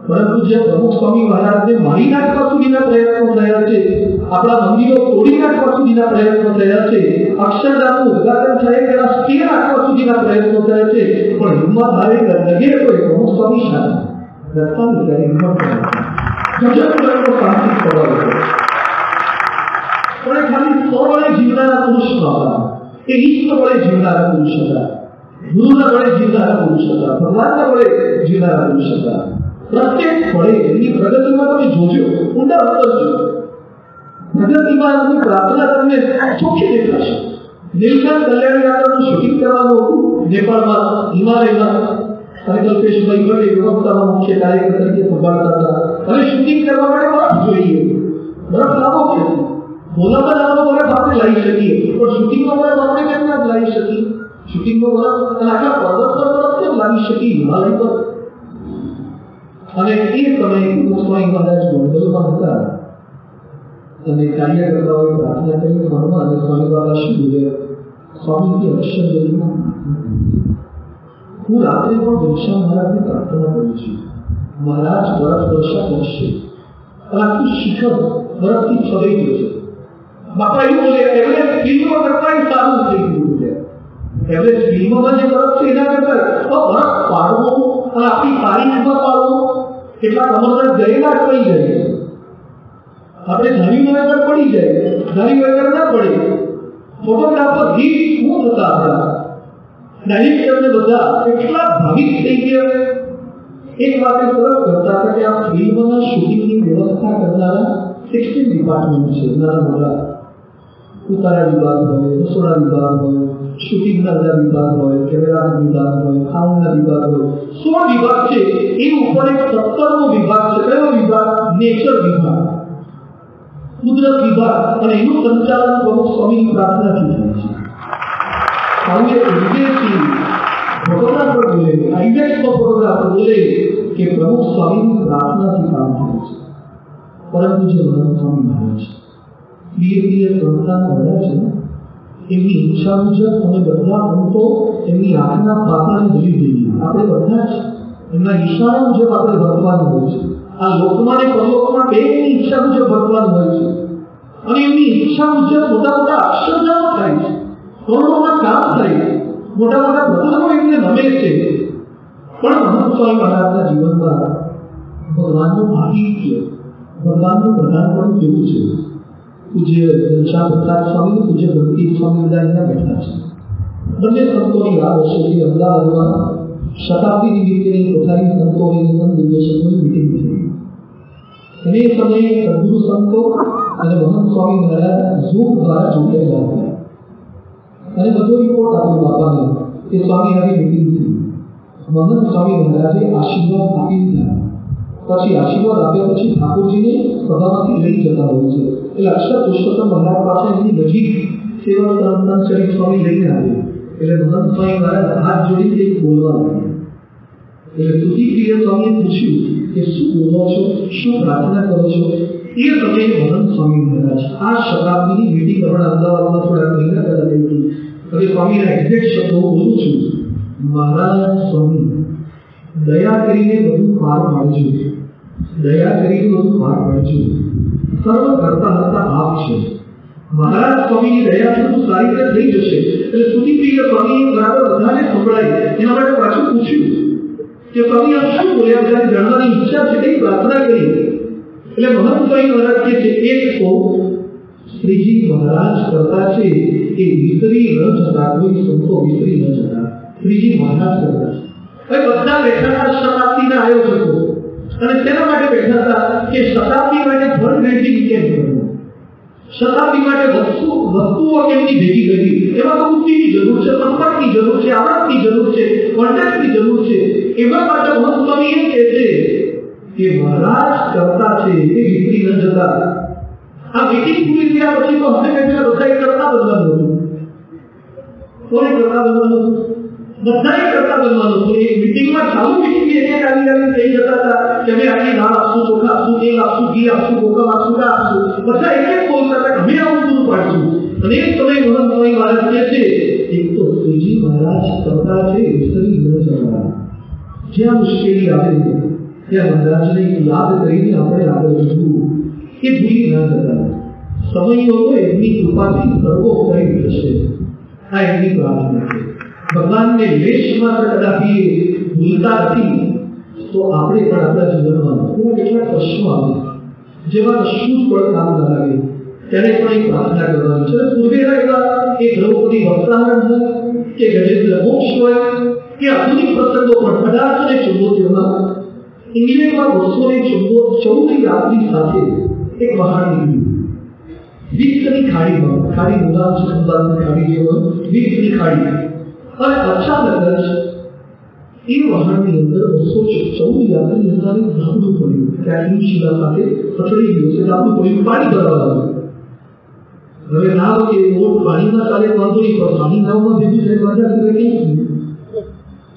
પરંતુ જે પ્રમુખ સ્વામી મહારાજને મારી નાખવા સુધીના પ્રયત્નો થયા છે આપણા મંદિરો તોડી નાખવા સુધીના પ્રયત્નો થયા છે અક્ષરધામનું ઉદ્ઘાટન થાય તેના સ્ટે રાખવા સુધીના પ્રયત્નો થયા છે પણ હિંમત આવે લગે તો એ પ્રમુખ સ્વામી શાંતિ રસ્તાની ત્યારે હિંમત ગજબ કરતો શાંતિ સ્વભાવ હતો પણ એ ખાલી સો વડે જીવનારા પુરુષ નહોતા એ ઈશ્વર વડે જીવનારા પુરુષ હતા ગુરુના વડે જીવનારા પુરુષ હતા ભગવાનના વડે જીવનારા પુરુષ હતા પ્રત્યેક ફળે એની પ્રગતિમાં તમે જોજો ઊંડા ઉતરજો પ્રગતિમાં એમની પ્રાર્થના તમને ચોખ્ખી દેખાશે નીલકંઠ કલ્યાણ યાત્રાનું શૂટિંગ કરવાનું હતું નેપાળમાં હિમાલયમાં અને કલ્પેશભાઈ ભટ્ટ એ વ્યવસ્થામાં મુખ્ય કાર્યકર તરીકે સંભાળતા હતા હવે શૂટિંગ કરવા માટે બરફ જોઈએ બરફ લાવો કે ભોલામાં લાવવાનો બરફ આપણે લાવી શકીએ પણ શૂટિંગનો બરફ આપણે કેમ ના લાવી શકીએ શૂટિંગનો બરફ અને આખા પર્વત પર બરફ કેમ લાવી શકીએ હિમાલય પર અને એ સમયે સ્વામી મહારાજ ગોંડલમાં હતા અને કાર્યકર્તાઓએ પ્રાર્થના કરી મનમાં અને સ્વામી બાબા શું બોલ્યા સ્વામીજી અક્ષરજરીમાં હું રાત્રે પણ દર્શન મહારાજને પ્રાર્થના કરું છું મહારાજ બરફ વર્ષા કરશે અને આખું શિખર બરફથી છવાઈ ગયું છે બાપા એવું બોલે એવરેજ ફિલ્મો કરતા સારું થઈ ગયું છે એવરેજ ફિલ્મોમાં જે બરફ છે એના કરતા તો બરફ પાડવો અને આપણી તારીખમાં પાડવો કેટલાક અમરનાથ ગયેલા પડી જાય આપણે ધારી વગર પડી જાય ધારી વગર ના પડે ફોટોગ્રાફર ગીત શું થતા હતા ડાયરેક્ટરને બધા એટલા ભાવિક થઈ ગયા એક વાત એ સરસ કરતા હતા કે આ ફિલ્મના શૂટિંગની વ્યવસ્થા કરનારા સિક્સટીન ડિપાર્ટમેન્ટ છે નાના મોટા ઉતારા વિભાગ હોય રસોડા વિભાગ હોય શૂટિંગના બધા વિભાગ હોય કેમેરાના વિભાગ હોય સાઉન્ડના વિભાગ હોય સો વિભાગ છે એ ઉપર એક સત્તરમો વિભાગ છે કયો વિભાગ નેચર વિભાગ કુદરત વિભાગ અને એનું સંચાલન પ્રમુખ સ્વામીની પ્રાર્થનાથી થાય છે સ્વામીએ વિદેશી ફોટોગ્રાફર બોલે આઈવેક્સનો ફોટોગ્રાફર બોલે કે પ્રમુખ સ્વામીની પ્રાર્થનાથી કામ થાય છે પરંતુ જે મહંત સ્વામી મહારાજ પ્રિય પ્રિય સંસ્થાના વડા છે એમની ઈચ્છા મુજબ અમે બધા અંતો એમની આંખના પાત્રને ભૂલી જઈએ આપણે બધા જ એમના ઈશારા મુજબ આપણે વર્તવાનું હોય છે. આ લોકમાં ને પરલોકમાં બે ઈચ્છા મુજબ વર્તવાનું હોય છે. અને એમની ઈચ્છા મુજબ મોટા મોટા અક્ષરધામ થાય છે. કરોડોમાં કામ થાય છે. મોટા મોટા બધાનો એમને રમે છે. પણ મહંત સ્વામી મહારાજના જીવનમાં ભગવાનનું ભાગીત્ય ભગવાનનું પણ કેવું છે? પૂજ્ય દર્શા પ્રસાદ સ્વામી પૂજ્ય ભક્તિ સ્વામી બધા અહીંયા બેઠા છે બંને સંતોની આ વર્ષોથી અમદાવાદમાં શતાબ્દી નિમિત્તેની કોઠારી સંતોની નિગમ નિર્દેશકોની મિટિંગ થઈ અને એ સમયે સદગુરુ સંતો અને મહંત સ્વામી મહારાજ ઝૂમ દ્વારા જોડાયેલા હતા અને બધો રિપોર્ટ આપ્યો બાપાને કે સ્વામી આવી મિટિંગ થઈ મહંત સ્વામી મહારાજે આશીર્વાદ આપી દીધા પછી આશીર્વાદ આપ્યા પછી ઠાકોરજીને સભામાંથી લઈ જતા હોય છે એટલે અક્ષર પુરુષોત્તમ મહારાજ પાસે એની નજીક સેવા સંતન ચરિત સ્વામી લઈને આવ્યો એટલે મહંત સ્વામી મહારાજ હાથ જોડી કંઈક બોલવા લાગ્યા એટલે તુતિ પ્રિય સ્વામીએ પૂછ્યું કે શું બોલો છો શું પ્રાર્થના કરો છો એ સમયે મહંત સ્વામી મહારાજ આ શતાબ્દીની મીટિંગ આપણે અમદાવાદમાં થોડા મહિના પહેલા થઈ હતી હવે સ્વામીના એક્ઝેક્ટ શબ્દો બોલું છું મહારાજ સ્વામી દયા કરીને બધું પાર પાડજો દયા કરીને બધું પાર પાડજો સર્વ કરતા હતા આપ છે મહારાજ સ્વામીની દયાથી બધું સારી રીતે થઈ જશે એટલે સુધી પ્રિય સ્વામી બરાબર બધાને સંભળાય એના માટે પાછું પૂછ્યું કે સ્વામી આપ શું બોલ્યા બધાને જાણવાની ઈચ્છા છે કઈ પ્રાર્થના કરી એટલે મહંત સ્વામી મહારાજ કે છે એક તો શ્રીજી મહારાજ કરતા છે એ વિસરી ન જતા કોઈ સંતો વિસરી ન જતા શ્રીજી મહારાજ કરતા છે હવે બધા બેઠા હતા શતાબ્દીના આયોજકો અને તેના માટે બેઠા હતા કે શતાબ્દી માટે ફંડ રેઝિંગ કેમ કરવું શતાબ્દી માટે વસ્તુ વસ્તુઓ કેમની ભેગી કરવી એમાં તો બુદ્ધિની જરૂર છે સંપર્કની જરૂર છે આવડતની જરૂર છે કોન્ટેક્ટની જરૂર છે એમાં માટે મહંત સ્વામી એમ કહે છે કે મહારાજ કરતા છે એ વિસરી ન જતા આ મીટિંગ પૂરી થયા પછી તો હવે બેઠા બધાએ કરતા બનવાનું હતું કોને કરતા બનવાનું હતું બધાએ કરતા બનવાનું હતું એ મીટિંગમાં ચાલુ મીટિંગ એક એક આવી આવી થઈ જતા હતા કે અમે આટલી દાળ આપશું ચોખા આપશું તેલ આપશું ઘી આપશું કોકમ આપશું કા આપશું બધા એક એક બોલતા હતા કે અમે આવું પૂરું પાડશું અને એ સમય મહંત સ્વામી મહારાજ કહે છે એક તો શ્રીજી મહારાજ કરતા છે વિસરી ન જવા જ્યાં મુશ્કેલી આવે ત્યાં મહારાજને યાદ કરીને આપણે આગળ વધવું એ ભૂલી ન જતા સમયો તો એમની કૃપાથી સર્વોપરી થશે આ એમની પ્રાર્થના છે ભગવાનને લેશ માત્ર કદાપી ભૂલતા નથી તો આપણે પણ આપણા જીવનમાં એવા કેટલાક પ્રશ્નો આવે જેમાં શું જ પણ કામ ન લાગે ત્યારે પણ એક પ્રાર્થના કરવાની છે પૂર્વેના એવા એ દ્રૌપદી વસ્ત્રાહરણ હોય કે ગજેન્દ્ર મોક્ષ હોય કે આધુનિક પ્રસંગો પણ અઢારસો ને ચુંબોતેરમાં ઇંગ્લેન્ડમાં બસો ને ચુંબો ચૌદની રાત્રિ સાથે એક વહાણ નીકળ્યું વિશ્વની ખાડીમાં ખાડી મુલામ છે ખંભાતની ખાડી જે હોય વિશ્વની ખાડી અને અચાનક જ એ વહાણની અંદર બસો ચૌદ યાત્રી અંદાજે ધાબળું પડ્યું ત્યાં શિલા સાથે પથડી ગયું છે ધાબળું પડ્યું પાણી ભરવા લાગ્યું હવે ના હોય કે ઓટ પાણીમાં ચાલે વાંધો નહીં પણ પાણી નાવમાં ભેગું થાય મજા કરે કેમ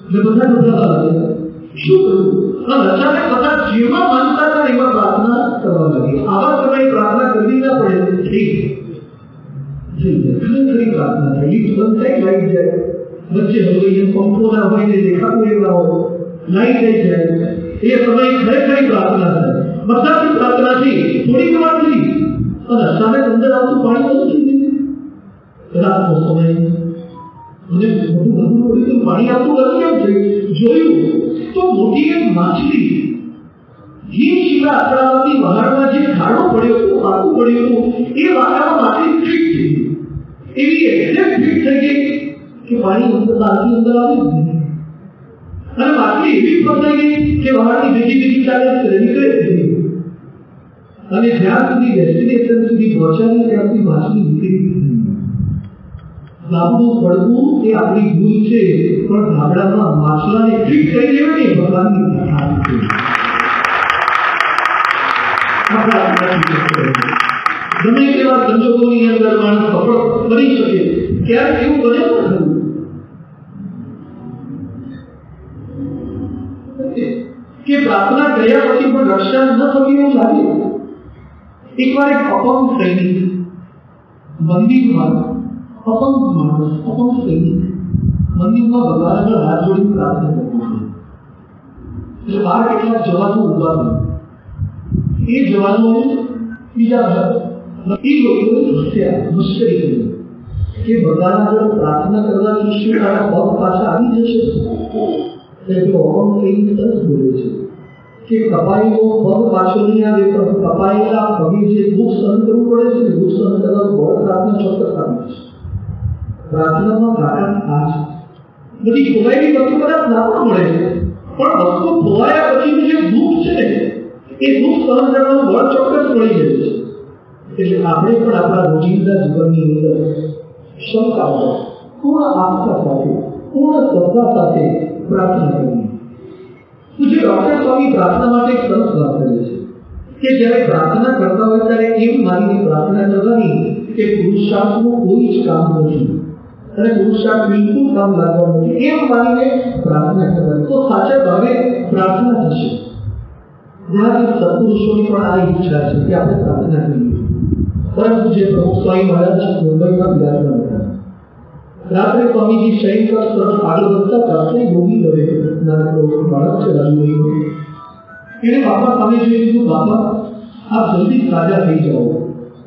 એટલે બધા ગભરાવા લાગ્યા શું કરવું અને અચાનક બધા જેમાં માનતા હતા એમાં પ્રાર્થના કરવા લાગી આવા સમયે પ્રાર્થના કરવી ના પડે ઠીક થઈ જાય ખરેખરી પ્રાર્થના થાય લીટ બંધ થાય લાઈટ જાય વચ્ચે હવે એ પંખો ના હોય ને દેખાતું એવા હોય લાઈટ થઈ જાય એ સમયે ખરેખરી પ્રાર્થના થાય બધાથી પ્રાર્થનાથી થોડીક વાર થઈ અને અચાનક અંદર આવતું પાણી બંધ થઈ ગયું રાતનો સમય અને બધું ભરવું પડ્યું તો પાણી આવતું બંધ કેમ થયું જોયું તો મોટી એક માછલી હિમ શિલા આકડામાંથી વહાણમાં જે ખાડો પડ્યો હતો પાકું પડ્યું હતું એ વાટામાં માછલી ફિટ થઈ ગઈ એવી એક્ઝેક્ટ ફિટ થઈ ગઈ કે પાણી અંદર તારથી અંદર આવે જ નહીં અને માછલી એવી ફસાઈ ગઈ કે વહાણની બીજી બીજી ચાલે નીકળે જ નહીં અને જ્યાં સુધી ડેસ્ટિનેશન સુધી પહોંચ્યા ત્યાંથી માછલી નીકળી લાંબુ પડવું એ આપણી ભૂલ છે પણ ધાબળામાં માછલાને ફિટ કરી દેવાની ભગવાનની પ્રાર્થના છે ગમે તેવા સંજોગોની અંદર માણસ સફળ બની શકે ક્યારેક એવું બને કે પ્રાર્થના કર્યા પછી પણ રક્ષણ ન થયું એવું લાગે એકવાર એક અપંગ સૈનિક મંદિરમાં અપંગ માણસ અપંગ સૈનિક મંદિરમાં ભગવાન આગળ હાથ જોડીને પ્રાર્થના કરતો હતો એટલે બહાર કેટલાક જવાનો ઉભા થયા એ જવાનો બીજા એ લોકોએ હસ્યા મુશ્કેલી કરી કે ભગવાન આગળ પ્રાર્થના કરવાથી શું તારા પગ પાછા આવી જશે એટલે અપંગ સૈનિક સરસ બોલે છે કે કપાઈનો પગ પાછો નહીં આવે પણ કપાયેલા પગે જે દુઃખ સહન કરવું પડે છે ને દુઃખ સહન કરવાનું બળ પ્રાર્થના ચોક્કસ આપે છે પ્રાર્થનામાં કારણ આ છે બધી ખોવાયેલી વસ્તુ કદાચ ના પણ મળે છે પણ વસ્તુ ખોવાયા પછીનું જે દુઃખ છે ને એ દુઃખ સહન કરવાનું બળ ચોક્કસ મળી જાય છે એટલે આપણે પણ આપણા રોજિંદા જીવનની અંદર ક્ષમતાઓ પૂર્ણ આસ્થા સાથે પૂર્ણ શ્રદ્ધા સાથે પ્રાર્થના કરવી પૂજ્ય ડોક્ટર સ્વામી પ્રાર્થના માટે એક સરસ વાત કરે છે કે જ્યારે પ્રાર્થના કરતા હોય ત્યારે એમ મારીને પ્રાર્થના કરવાની કે પુરુષાર્થનું કોઈ જ કામ નથી અને પુરુષાર્થ બિલકુલ કામ લાગવાનું નથી એમ માનીને પ્રાર્થના કરવાની તો સાચા ભાવે પ્રાર્થના થશે જ્યાંથી સત્પુરુષોની પણ આ ઈચ્છા છે કે આપણે પ્રાર્થના કરીએ પરંતુ જે પ્રમુખ સ્વામી મહારાજ મુંબઈમાં બિરાજમાન હતા રાત્રે સ્વામીજી શયન પર તરફ આગળ વધતા રાત્રે યોગી દવે નાનકડો બાળક છે રાજુભાઈનો એણે બાપા સામે જોઈ કીધું બાપા આપ જલ્દી તાજા થઈ જાઓ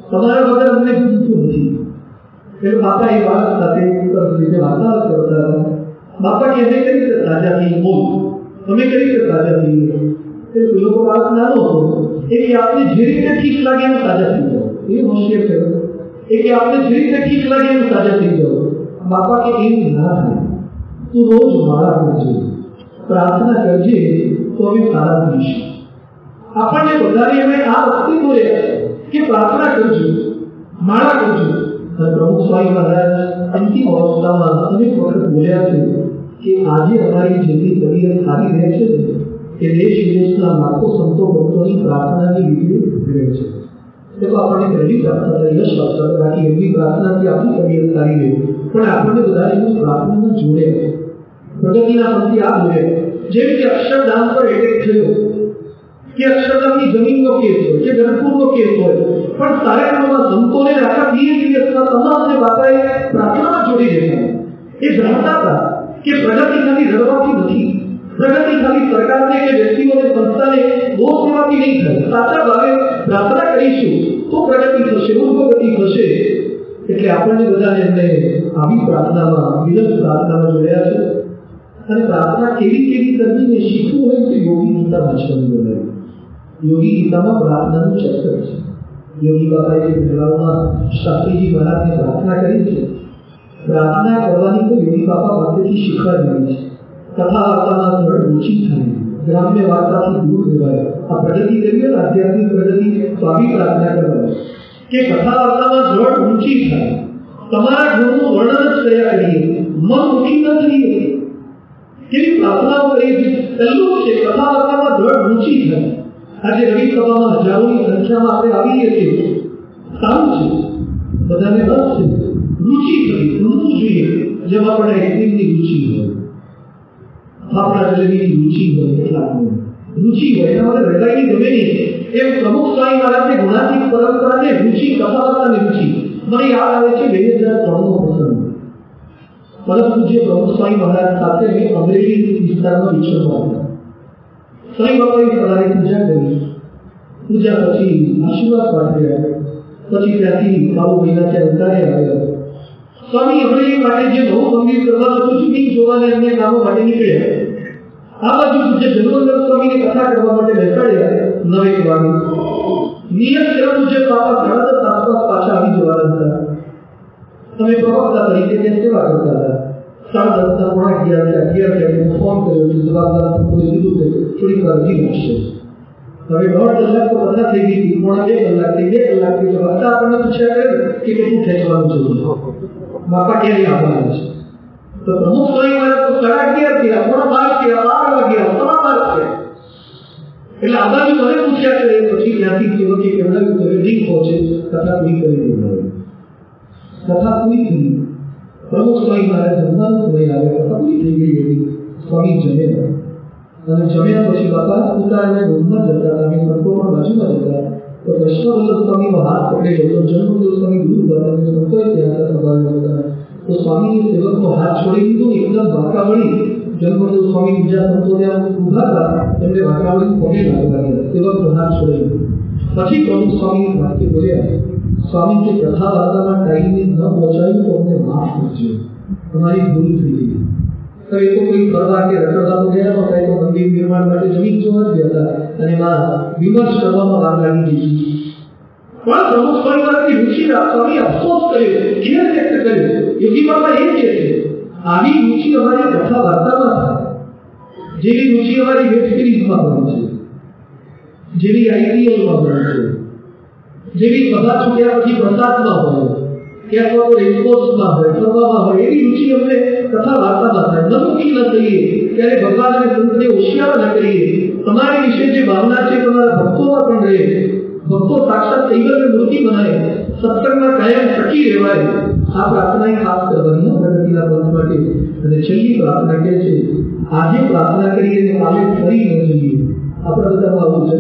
તમારા વગર અમને ગમતું નથી એટલે બાપા એ બાળક સાથે સરસ રીતે વાર્તાલાપ કરતા હતા બાપા કે અમે કઈ રીતે તાજા થઈ બોલ અમે કઈ રીતે તાજા થઈએ એટલે પેલો બાળક નાનો હતો એટલે આપને જે રીતે ઠીક લાગે એમ તાજા થઈ જાઓ એ હોશિયાર છે એટલે આપને જે રીતે ઠીક લાગે એમ તાજા થઈ જાઓ બાપા કે એમ ના થાય તું રોજ માળા કરજે પ્રાર્થના કરજે તો અમે સારા થઈશું આપણને વધારે અમે આ વસ્તુ બોલ્યા કે પ્રાર્થના કરજો માળા કરજો અને પ્રમુખ સ્વામી મહારાજ અંતિમ અવસ્થામાં અનેક વખત બોલ્યા છે કે આજે અમારી જેટલી તબિયત સારી રહે છે કે દેશ વિદેશના લાખો સંતો ભક્તોની પ્રાર્થનાની લીધે રહે છે એ તો આપણને પહેલી પ્રાર્થના યશ આપતા બાકી એમની પ્રાર્થનાથી આપણી તબિયત સારી રહે પણ આપણને બધા એનું પ્રાર્થનામાં જોડે પ્રગતિના પંક્તિ આ જોડે જેમ કે અક્ષરધામ પર એટેક થયો કે અક્ષરધામની જમીનનો કેસ હોય કે ગણપુરનો કેસ હોય પણ સારેગામમાં સંતોને આખા બીએસના તમામને બાપાએ પ્રાર્થનામાં જોડી દેતા એ જાણતા હતા કે પ્રગતિ ખાલી રડવાથી નથી પ્રગતિ ખાલી સરકારને કે વ્યક્તિઓને સંસ્થાને ગૌ સેવાથી નહીં થાય સાચા ભાવે પ્રાર્થના કરીશું તો પ્રગતિ થશે ઉર્ધ્વગતિ થશે એટલે આપણને બધાને એમને આવી પ્રાર્થનામાં વિરત પ્રાર્થનામાં જોડ્યા છે અને પ્રાર્થના કેવી કેવી કરવી ને શીખવું હોય તો યોગી ગીતા વાંચવાની બોલાવી યોગી ગીતામાં પ્રાર્થનાનું ચેપ્ટર છે યોગી બાબાએ જે મહિલાઓમાં શાસ્ત્રીજી મહારાજને પ્રાર્થના કરી છે પ્રાર્થના કરવાની તો યોગી બાપા પાસેથી શીખવા જેવી છે કથા વાર્તામાં ધડ ઓછી થાય ગ્રામ્ય વાર્તાથી દૂર રહેવાય આ પ્રગતિ કરીએ ને આધ્યાત્મિક પ્રગતિ તો આવી પ્રાર્થના કરવાય કે કથા વાર્તામાં ધડ ઊંચી થાય તમારા ગુણનું વર્ણન જ કર્યા કરીએ મન ઊંચી ન થઈએ કેવી પ્રાર્થનાઓ કરીએ છીએ પહેલું છે કથા વાર્તામાં ધડ ઊંચી થાય આજે રવિ સભામાં હજારોની સંખ્યામાં આપણે આવીએ છીએ સારું છે બધાને રસ છે રુચિ કરી રમવું જોઈએ જેમ આપણે આઈસ્ક્રીમની રુચિ હોય આપણા જલેબીની રુચિ હોય કેટલાકને રુચિ હોય એના માટે વેરાયટી ગમે નહીં એમ પ્રમુખ સ્વામી મહારાજની ગુણાતીત પરંપરાને રુચિ કથાવાર્તાની રુચિ મને યાદ આવે છે બે હજાર ત્રણનો પ્રસંગ પરમ પૂજ્ય પ્રમુખ સ્વામી મહારાજ સાથે મેં અમરેલી વિસ્તારમાં વિચરવા હતા સ્વામી બાપાએ સવારે પૂજા કરી પૂજા પછી આશીર્વાદ પાઠવ્યા પછી ત્યાંથી બાબુ મહિના ત્યાં ઉતારે આવ્યા સ્વામી અમરેલી માટે જે નવું મંદિર કરવાનું હતું શૂટિંગ જોવાને અન્ય કામો માટે નીકળ્યા આ બાજુ પૂજ્ય જન્મોદર સ્વામીની કથા કરવા માટે બેસાડ્યા નવે વાગે નિયત કર્યા મુજબ બાપા સાડા દસ આસપાસ પાછા આવી જવાના હતા તમે પ્રવક્તા તરીકે ત્યાં સેવા કરતા હતા સાડા દસના પોણા અગિયાર કે અગિયાર કે ફોન કર્યો તો જવાબદાર સંતોએ કીધું કે થોડીક વાર હજી મૂકશે હવે દોઢ કલાક તો બધા થઈ ગઈ હતી પોણા બે કલાક થઈ બે કલાક થઈ તો બધા આપણને પૂછ્યા કરે કે કેટલું ખેંચવાનું છે બાપા ક્યારે આવવાના છે તો પ્રમુખ સ્વામી મારે તો સાડા અગિયાર થયા પોણા બાર થયા બાર વાગ્યા સવા બાર થયા એટલે આ બાજુ મને પૂછ્યા કરે પછી ત્યાંથી સેવકે કહેવડાવ્યું કે ઠીક પહોંચે કથા પૂરી કરી દેવડાવી કથા પૂરી થઈ પ્રમુખ સ્વામી મારે જમવાનું સમય આવે કથા પૂરી થઈ ગઈ હતી સ્વામી જમ્યા અને જમ્યા પછી બાપા ઉતારને રૂમમાં જતા હતા મેં સંતો પણ બાજુમાં જતા તો કૃષ્ણ સ્વામીનો હાથ પકડેલો તો જન્મદેવ સ્વામી દૂર હતા અને સંતોએ ત્યાં સંભાળ્યો હતા તો સ્વામીની સેવકનો હાથ છોડી દીધો એકદમ વાંકા વળી જન્મદેવ સ્વામી બીજા સંતો ત્યાં ઊભા હતા એમને વાંકા વળી પગે લાગવા સેવકનો હાથ છોડી દીધો પછી પ્રમુખ સ્વામી વાક્ય બોલ્યા સ્વામી કે કથા વાર્તામાં ટાઈમે ન પહોંચાયું તો અમને માફ કરજો તમારી ભૂલ થઈ ગઈ તો એ તો કોઈ ફરવા કે રખડવા તો ગયા નહોતા એ તો મંદિર નિર્માણ માટે જમીન જોવા જ ગયા હતા અને એમાં વિમર્શ કરવામાં વાર લાગી ગઈ પણ પ્રમુખ પરિવારની રુચિ સ્વામી અફસોસ કર્યો ક્લિયર વ્યક્ત કર્યો યોગી બાબા એ કહે છે આવી રુચિ અમારી કથા વાર્તામાં થાય જેવી રુચિ અમારી વેબ સિરીઝમાં બને છે જેવી આઈપીએલમાં બને છે જેવી સભા છૂટ્યા પછી પ્રસાદમાં હોય કે અથવા તો રેસકોર્સમાં હોય ફરવામાં હોય એવી રુચિ અમને કથા વાર્તામાં થાય નમુખી ન થઈએ ત્યારે ભગવાન અને સંતને હોશિયાર ન કરીએ તમારી વિશે જે ભાવના છે તમારા ભક્તોમાં પણ રહે ભક્તો સાક્ષાત દૈવને મૂર્તિ બનાવે સત્સંગમાં કાયમ ટકી રહેવાય આ પ્રાર્થના ખાસ કરવાની પ્રગતિના પંથ માટે. અને છેલ્લી પ્રાર્થના કે છે, આજે પ્રાર્થના કરીએ અને ફરી ન જોઈએ. આપણા બધામાં આવું છે.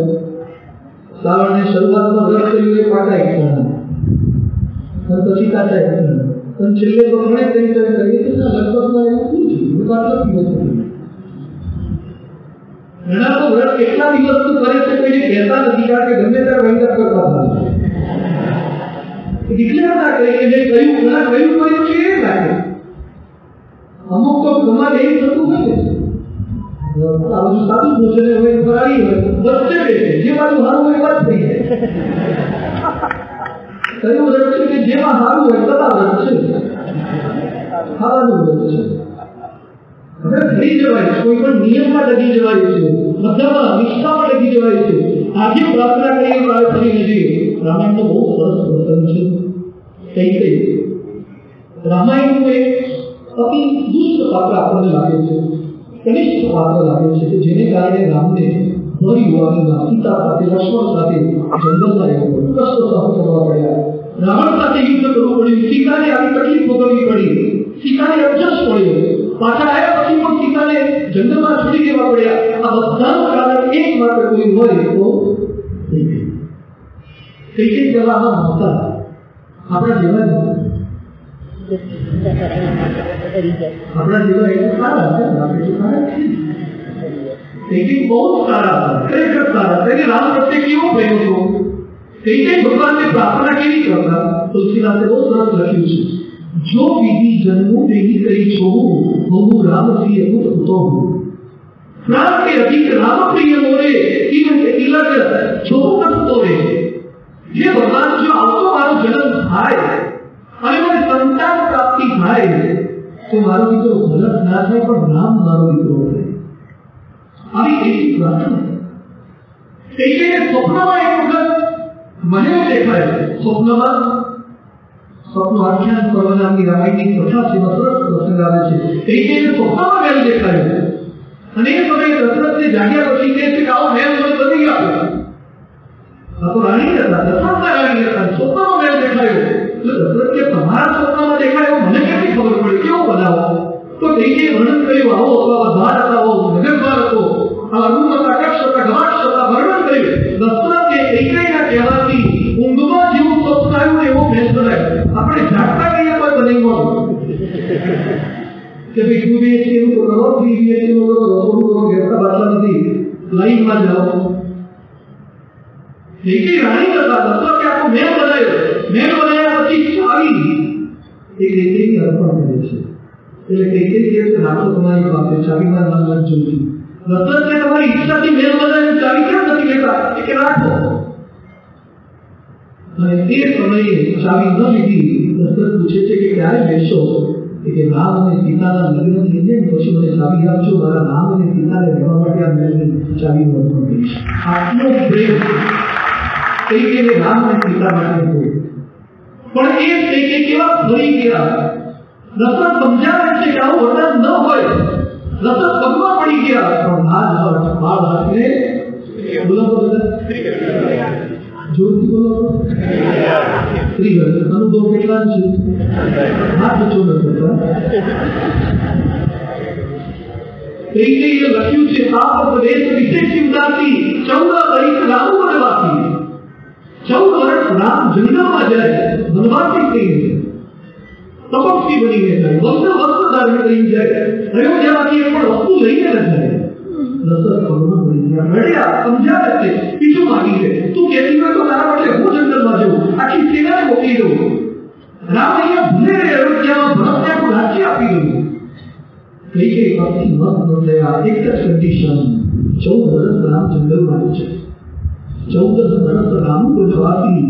શ્રાવણને શરૂઆતમાં વ્રત કર્યું એ પાટા એકઠાણા અને પછી કાચા એક પણ છેલ્લે તો ઘણે કરી કરી કરીએ તો લગભગમાં એવું શું છે હું આટલા દિવસ થયું ઘણા તો વ્રત કેટલા દિવસનું કરે છે કોઈને કહેતા નથી કારણ કે ગમે ત્યારે ભયંકર કરતા થાય ડિક્લેર ના કરે કે જે કયું ઘણા કયું કર્યું છે એ લાગે અમુક તો તમારે એ થતું હોય ને આ બધું સાદું ભોજન હોય ફરાળી હોય વચ્ચે બેસે જે બાજુ સારું હોય વાત થઈ જાય કયું વ્રત છે કે જેમાં સારું હોય તથા વ્રત છે ખાવાનું વ્રત છે હવે થઈ જવાય કોઈ પણ નિયમમાં લગી જવાય છે બધામાં નિષ્ઠામાં લગી જવાય છે આજે પ્રાર્થના કરીએ બાળક ફરી નજીક રામાયણનો બહુ સરસ પ્રસંગ છે કઈ કઈ રામાયણનું એક અતિ દુષ્ટ પાત્ર આપણને લાગે છે કનિષ્ઠ પાત્ર લાગે છે કે જેને કારણે રામને ભર યુવાનીમાં સીતા સાથે લક્ષ્મણ સાથે જંગલમાં રહેવું પડ્યું કષ્ટ સહન કરવા પડ્યા રાવણ સાથે યુદ્ધ કરવું પડ્યું સીતાને આવી તકલીફ ભોગવવી પડી સીતાને અડજસ્ટ પડ્યો પાછા આવ્યા પછી પણ સીતાને જંગલમાં છોડી દેવા પડ્યા આ બધાનું કારણ એક માત્ર કોઈ હોય તો કઈ કઈ કરવામાં નહોતા આપણા જેવા જ આપણા જેવા એટલે સારા છે આપણે તો સારા છીએ કઈ કઈ બહુ સારા હતા ખરેખર સારા તેને રામ પ્રત્યે કેવો પ્રેમ હતો કઈ કઈ ભગવાનને પ્રાર્થના કેવી કરતા તુલસીદાસે બહુ સરસ जो विधि जन्मों में ही करी छोड़ू, बहु राम प्रिय को तो हूँ। राम के अधिक राम प्रिय मोरे कि मैं तिलक छोड़ू तो तोरे ये भगवान जो आपको मारो जन्म भाई अरे मेरे संतान प्राप्ति भाई तो मारो भी तो गलत ना है पर राम मारो भी तो है अभी एक ही बात है। एक ही ने स्वप्न में एक वक्त मैंने देखा है स्वप्न में આખ્યાન કરવા નામની રામાયણની કથા છે એમાં સરસ પ્રસંગ આવે છે એટલે સ્વપ્નમાં મેં દેખાયું અને એ સમયે દશરથને જાગ્યા પછી કહે છે કે આવો મેં મને બની ગયો આ તો રાણી હતા દશરથના રાણી હતા સ્વપ્નમાં મેં દેખાયો એટલે દશરથ કે તમારા સ્વપ્નમાં દેખાયો મને કેવી ખબર પડી કેવો બનાવો તો દૈત્ય વર્ણન કર્યું આવો હતો આવા દ્વાર હતા આવો નગરદ્વાર હતો આવા રૂમ कभी पूरे टीम को करो प्रीवियस टीम को करो रोबोट को करो घर का बदला दी लाइन मत जाओ। ठीक है रानी का बात तो क्या आपको मैं बोले मैं बोले बनाया अच्छी चाबी। एक देखिए कि अर्पण करने से तो देखिए कि ये तो आपको तुम्हारी बात है चावी मत मन मत जोड़ी। रतन से तुम्हारी इच्छा थी, मैं बनाया चावी क्या गति लेता एक रात को। तो समय चावी न मिली। ચાવી ન લીધી દશરથ પૂછે છે કે ક્યારે બેસો કે રામ અને સીતાના લગ્ન થઈ જાય પછી મને ચાવી આપજો મારા રામ અને સીતાને રહેવા માટે આ મહેલની ચાવી અર્પણ કરીશ આટલો પ્રેમ કઈ કે રામ અને સીતા માટે હતો પણ એ કઈ કે કેવા ફરી ગયા દશરથ સમજાવે છે કે આવું વર્ણન ન હોય દશરથ પગમાં પડી ગયા પણ ના જ બાળ હાથને બોલો તો બધા જોરથી બોલો સ્ત્રી અનુભવ કેટલા છે હાથ ઊંચો ન કરતા કૈકેયીએ લખ્યું છે તાપ પ્રદેશ વિશેષી ઉદાસી ચૌદ વર્ષ રામ વનવાસી ચૌદ વર્ષ રામ જંગલમાં જાય વનવાસી થઈને તપસ્વી બનીને જાય વસ્ત્ર વસ્ત્ર ધારણ કરીને જાય અયોધ્યામાંથી એક પણ વસ્તુ લઈને ન જાય દશરથ ભગવાન બની ગયા રડ્યા સમજાવે છે બીજું માગી છે તું કહેતી હોય તો તારા માટે હું જંગલમાં જઉં આખી સેનાને મોકલી દઉં રામ અહીંયા ભૂલે અયોધ્યામાં ભરતને આખું રાજ્ય આપી દઉં કઈ કઈ પક્ષી મત ન થયા એક જ કન્ડિશન ચૌદ વર્ષ રામ જંગલમાં છે ચૌદ વર્ષ રામ વનવાસી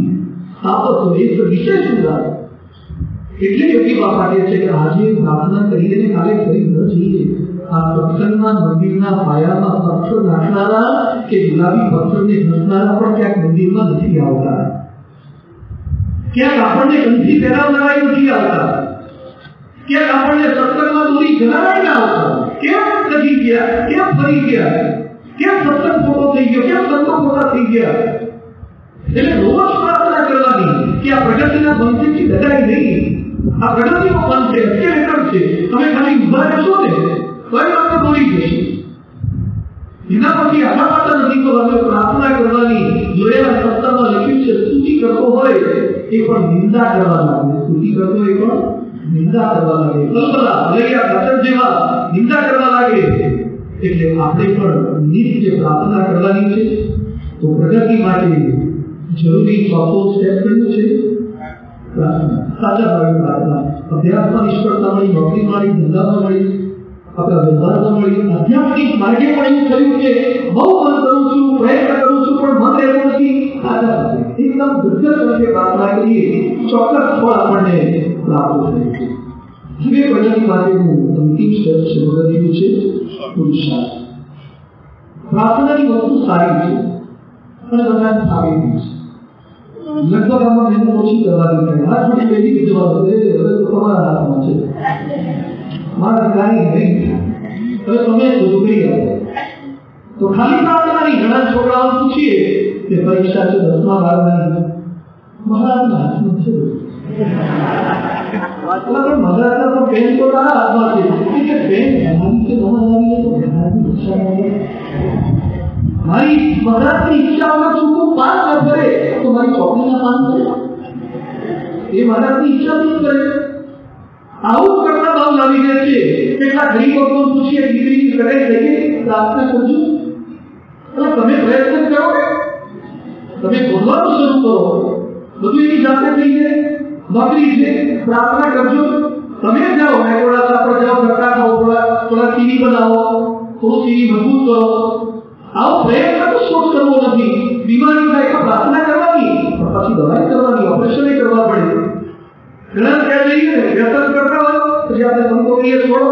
તાપસ વેશ વિશેષ ઉદાર એટલે યોગી બાપા કહે છે કે આજે પ્રાર્થના કરીને કાલે ફરી ન જઈએ આ સત્સંગમાં મંદિરના પાયામાં પથ્થર નાખનારા કે ગુલાબી પથ્થરને ઘસનારા પણ ક્યાંક મંદિરમાં નથી આવતા ક્યાંક આપણને કંઠી પહેરાવનારા નથી આવતા ક્યાંક આપણને સત્સંગમાં દોરી જનારા ના આવતા કેમ નથી ગયા કેમ ફરી ગયા કેમ સત્સંગ ખોટો થઈ ગયો કેમ સંતો ખોટા થઈ ગયા એટલે રોજ પ્રાર્થના કરવાની કે આ પ્રગતિના બંધથી ડગાઈ નહીં આ પ્રગતિનો બંધ છે એક્સિલેટર છે તમે ખાલી ઉભા રહેશો ને કઈ વાત દોરી જશે એના પછી આના માટે નથી કરવાનું પ્રાર્થના કરવાની જોયેલા સત્સંગમાં લખ્યું છે સ્તુતિ કરતો હોય એ પણ નિંદા કરવા લાગે સ્તુતિ કરતો હોય પણ નિંદા કરવા લાગે કલ્પના મલેરિયા ઘટક જેવા નિંદા કરવા લાગે એટલે આપણે પણ નિત્ય પ્રાર્થના કરવાની છે તો પ્રગતિ માટે જરૂરી ચોથો સ્ટેપ કયું છે પ્રાર્થના સાચા ભાવે પ્રાર્થના અભ્યાસમાં નિષ્ફળતા મળી નોકરી મળી ધંધામાં મળી આપણા વ્યવહારમાં મળી આધ્યાત્મિક માર્ગે પણ એવું થયું કે બહુ મન કરું છું પ્રયત્ન કરું છું પણ મન રહેતું નથી સાચા ભાવે એકદમ દુર્ગત રીતે પ્રાર્થના કરીએ ચોક્કસ ફળ આપણને પ્રાપ્ત થાય છે હવે પ્રગતિ માટેનું અંતિમ સ્ટેપ છે પ્રગતિનું છે પુરુષાર્થ પ્રાર્થનાની વસ્તુ સારી છે અને બધાને સાબિત છે લગભગ આમાં મહેનત ઓછી કરવાની થાય હાથ થોડી પેલી જવાબ હવે હવે તો તમારા હાથમાં છે મારા કાંઈ નહીં હવે તમે બધું કરી આપો તો ખાલી પ્રાર્થનાની ઘણા છોકરાઓ પૂછીએ કે પરીક્ષા છે દસમા બારમાની મહારાજના હાથમાં છે પણ મહારાજના તો પેન તો તારા હાથમાં છે કે પેન ભણાવી કે ન ભણાવી તો મહારાજની ઈચ્છા મારી મહારાજની ઈચ્છાઓમાં ચૂકું પાસ ન કરે તો મારી ચોકડીના પાન કરે એ મહારાજની ઈચ્છા નહીં કરે આવું કરતા ભાવ લાવી દે છે કેટલા ગરીબ લોકો પૂછીએ દીકરીની સગાઈ થઈ પ્રાર્થના કરજો એટલે તમે પ્રયત્ન કરો તમે બોલવાનું શરૂ કરો બધું એની જાતે થઈ જાય નોકરી છે પ્રાર્થના કરજો તમે જાઓ મેકોડા પર જાઓ ધક્કા ખાઓ થોડા થોડા સીડી બનાવો થોડું સીડી મજબૂત કરો આવો પ્રયત્ન કશો જ કરવો નથી બીમારી થાય તો પ્રાર્થના કરવાની પણ પછી દવાઈ કરવાની ઓપરેશન કરવા પડે ઘણા ત્યાં જઈએ ને વ્યસન કરતા હોય પછી આપણે સંતો કહીએ છોડો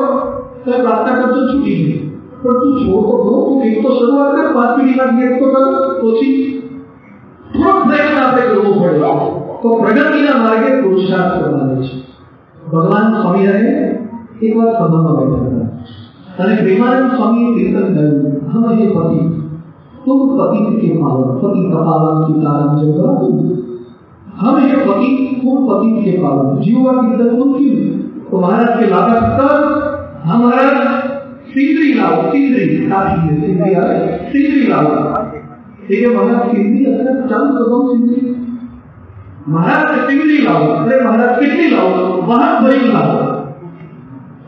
તો પ્રાર્થના કરતો છૂટી ગઈ પણ તું છોડ તો ખરો તું એક તો શરૂઆત કર પાંચ મિનિટમાં એક તો કર પછી થોડો પ્રયત્ન આપણે કરવો પડે તો પ્રગતિના માર્ગે પુરુષાર્થ કરવાનો છે ભગવાન સ્વામિનારાયણ એક વાર સભામાં બેઠા હતા અને પ્રેમાનંદ સ્વામીએ કીર્તન કર્યું હમ હે પતિ तुम पति के पालन पति का पालन सीताराम जब करा हम ये पति, उन पति के पालन। जीवा की तक उनकी तुम्हारा के लाभ तब हमारा सिंदरी लाओ सिंदरी साथी है सिंदरी आ सिंदरी लाओ। ठीक है, महाराज सिंदरी अगर चालू कर दो सिंदरी महाराज सिंदरी लाओ, अरे महाराज कितनी लाओ वहाँ बड़ी लाओ।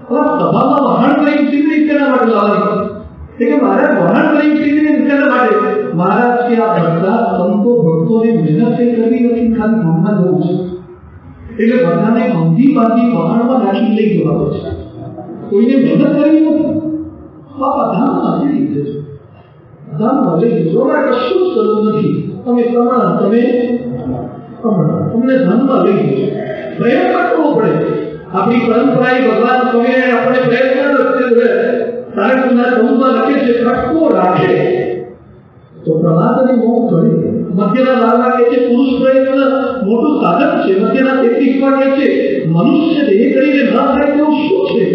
और सभा में वहाँ कहीं सिंदरी इतना बड़ा लाओ। કે મહારાજ વહાણ કરી સ્થિતિને વિચારવા માટે? મહારાજ કે આ બધા સંતો ભક્તોને મહેનત કરવી નથી. ખાલી મનમાં જવું છે. એટલે બધાને બાંધી બાંધી વહાણમાં નાખી લઈ જવાનો છે. કોઈને મહેનત કરવી નથી. આ બધા નથી લીધે છે. ધન ભલે આપણે કશું જ કરવું નથી. તમે પ્રમાણ તમે પ્રમાણ. તમને ધનમાં લઈ લીધો પ્રયત્ન કરવો પડે. આપણી પરંપરાએ ભગવાન સ્વામિનારાયણ આપણે પ્રયત્ન રસ્તે કાર્યક્રમના ચૌદમાં લખે છે કટકો રાખે તો પ્રમાદને મોહ કરે મધ્યના લાલના કહે છે પુરુષ પ્રયત્ન મોટું સાધન છે મધ્યના તેત્રીસમાં કહે છે મનુષ્ય દેહ કરીને ન થાય તેવું શું છે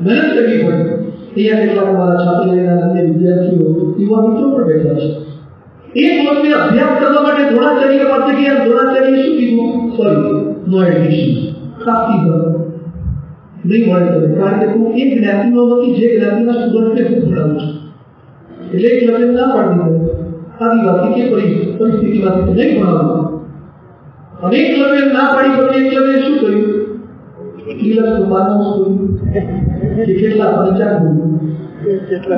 મહેનત કરવી પડે અહીંયા કેટલાક મારા છાત્રીઓના અન્ય વિદ્યાર્થીઓ યુવા મિત્રો પણ બેઠા છે એક વખતે અભ્યાસ કરવા માટે દ્રોણાચાર્ય પાસે ગયા દ્રોણાચાર્ય શું કીધું સોરી નો એડમિશન કાફી ભર નહીં મળે તમને કારણ કે હું એ જ્ઞાતિનો નથી જે જ્ઞાતિના સ્ટુડન્ટને હું ભણાવું છું એટલે એક લગ્ન ના પાડી દે આદિવાસી કે પરિસ્થિતિમાંથી નહીં ભણાવવાનું અને એક લગ્ન ના પાડી પછી એક લગ્ન શું કર્યું તિલક કુમારનું સ્કૂલ કે કેટલા પંચાયત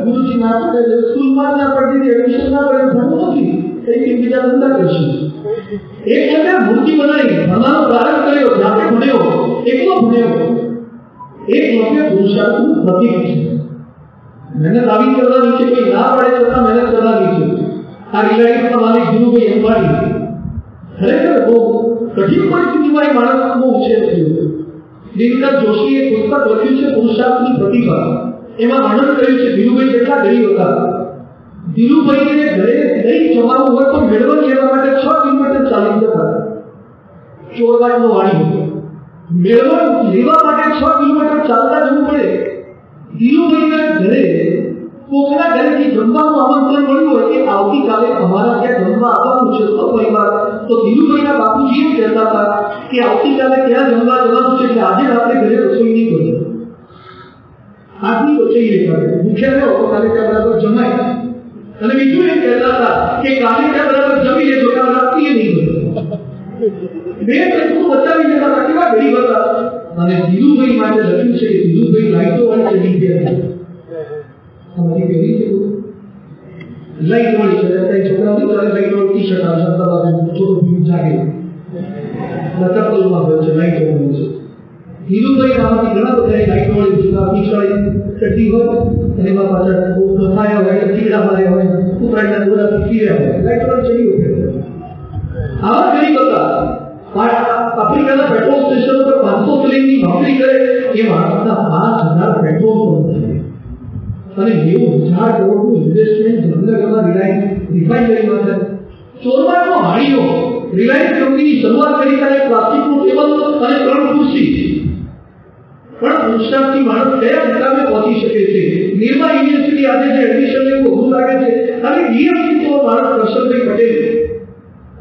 ગુરુજી ના પડે સ્કૂલમાં ના પડતી એડમિશન ના પડે ભણવું નથી કઈ બીજા ધંધા કરશું એક લગ્ન મૂર્તિ બનાવી ભણવાનો પ્રારંભ કર્યો જાતે ભણ્યો એકલો ભણ્યો એક લક્ષ્ય પુરુષાર્થનું પ્રતીક મહેનત આવી કરવાની છે કોઈ ના પડે છતાં મહેનત કરવાની છે. આ રિલાયન્સના માલિક ધીરુભાઈ અંબાણી ખરેખર બહુ કઠિન પરિસ્થિતિમાં એ માણસ બહુ ઉછેર થયો. દિનકર જોશીએ પુસ્તક લખ્યું છે પુરુષાર્થની પ્રતિભા. એમાં વર્ણન કર્યું છે ધીરુભાઈ કેટલા ગરીબ હતા. ધીરુભાઈને ઘરે નહીં જવાનું હોય તો મેળવણ લેવા માટે છ કિલોમીટર ચાલી જતા. ચોરવાડનો વાણી હતો. મેળવણ લેવા માટે છ કિલોમીટર ચાલતા જવું પડે ધીરુભાઈના ઘરે કોકના ઘરેથી જમવાનું આમંત્રણ મળ્યું હોય કે આવતીકાલે અમારા ત્યાં જમવા આવવાનું છે તો પરિવાર તો ધીરુભાઈના બાપુજી એમ કહેતા હતા કે આવતીકાલે ત્યાં જમવા જવાનું છે એટલે આજે રાત્રે ઘરે રસોઈ નહીં કરજો આજની રસોઈ નહીં કરે ભૂખ્યા રહો કાલે ત્યાં બરાબર જમાય અને બીજું એમ કહેતા હતા કે કાલે ત્યાં બરાબર જમી લેજો કાલ રાત્રિએ નહીં કરજો બે તત્વો બચાવી દેતા હતા કેવા ગરીબ હતા અને ધીરુભાઈ માટે લખ્યું છે કે ધીરુભાઈ લાઈટો વાળી ચડી ગયા અમારી પેલી છે લાઈટ વાળી છે અત્યારે છોકરાઓ નહીં ચાલે લાઈટ વાળી ટી શર્ટ આવે છતાં બાજુ થોડું ભીડ જાગે લટકલમાં હોય છે લાઈટ વાળી છે ધીરુભાઈ આમાંથી ઘણા બધા લાઈટ વાળી જૂતા ટી શર્ટ ચડ્ડી હોય અને એમાં પાછળ બહુ ફસાયા હોય એટલે કીડા માર્યા હોય ઉતરાયણના દોરા પીર્યા હોય લાઈટ વાળી ચડી હોય આવા ગરીબ હતા આફ્રિકાના પેટ્રોલ સ્ટેશન પર પાંચસો સિલિંગની નોકરી કરે એ માણસના પાંચ હજાર પેટ્રોલ પંપ અને એવું હજાર કરોડનું ઇન્વેસ્ટમેન્ટ જામનગરમાં રિલાયન્સ રિફાઇનરીમાં છે ચોરવાડનો હાડીઓ રિલાયન્સ કંપનીની શરૂઆત કરી ત્યારે પ્લાસ્ટિકનું ટેબલ અને ત્રણ ખુરશી પણ પુરુષાર્થથી માણસ કયા મુકામે પહોંચી શકે છે નિર્મા યુનિવર્સિટી આજે જે એડમિશન લેવું અઘરું લાગે છે અને ડીએમસી જેવો માણસ કરશનભાઈ પટેલ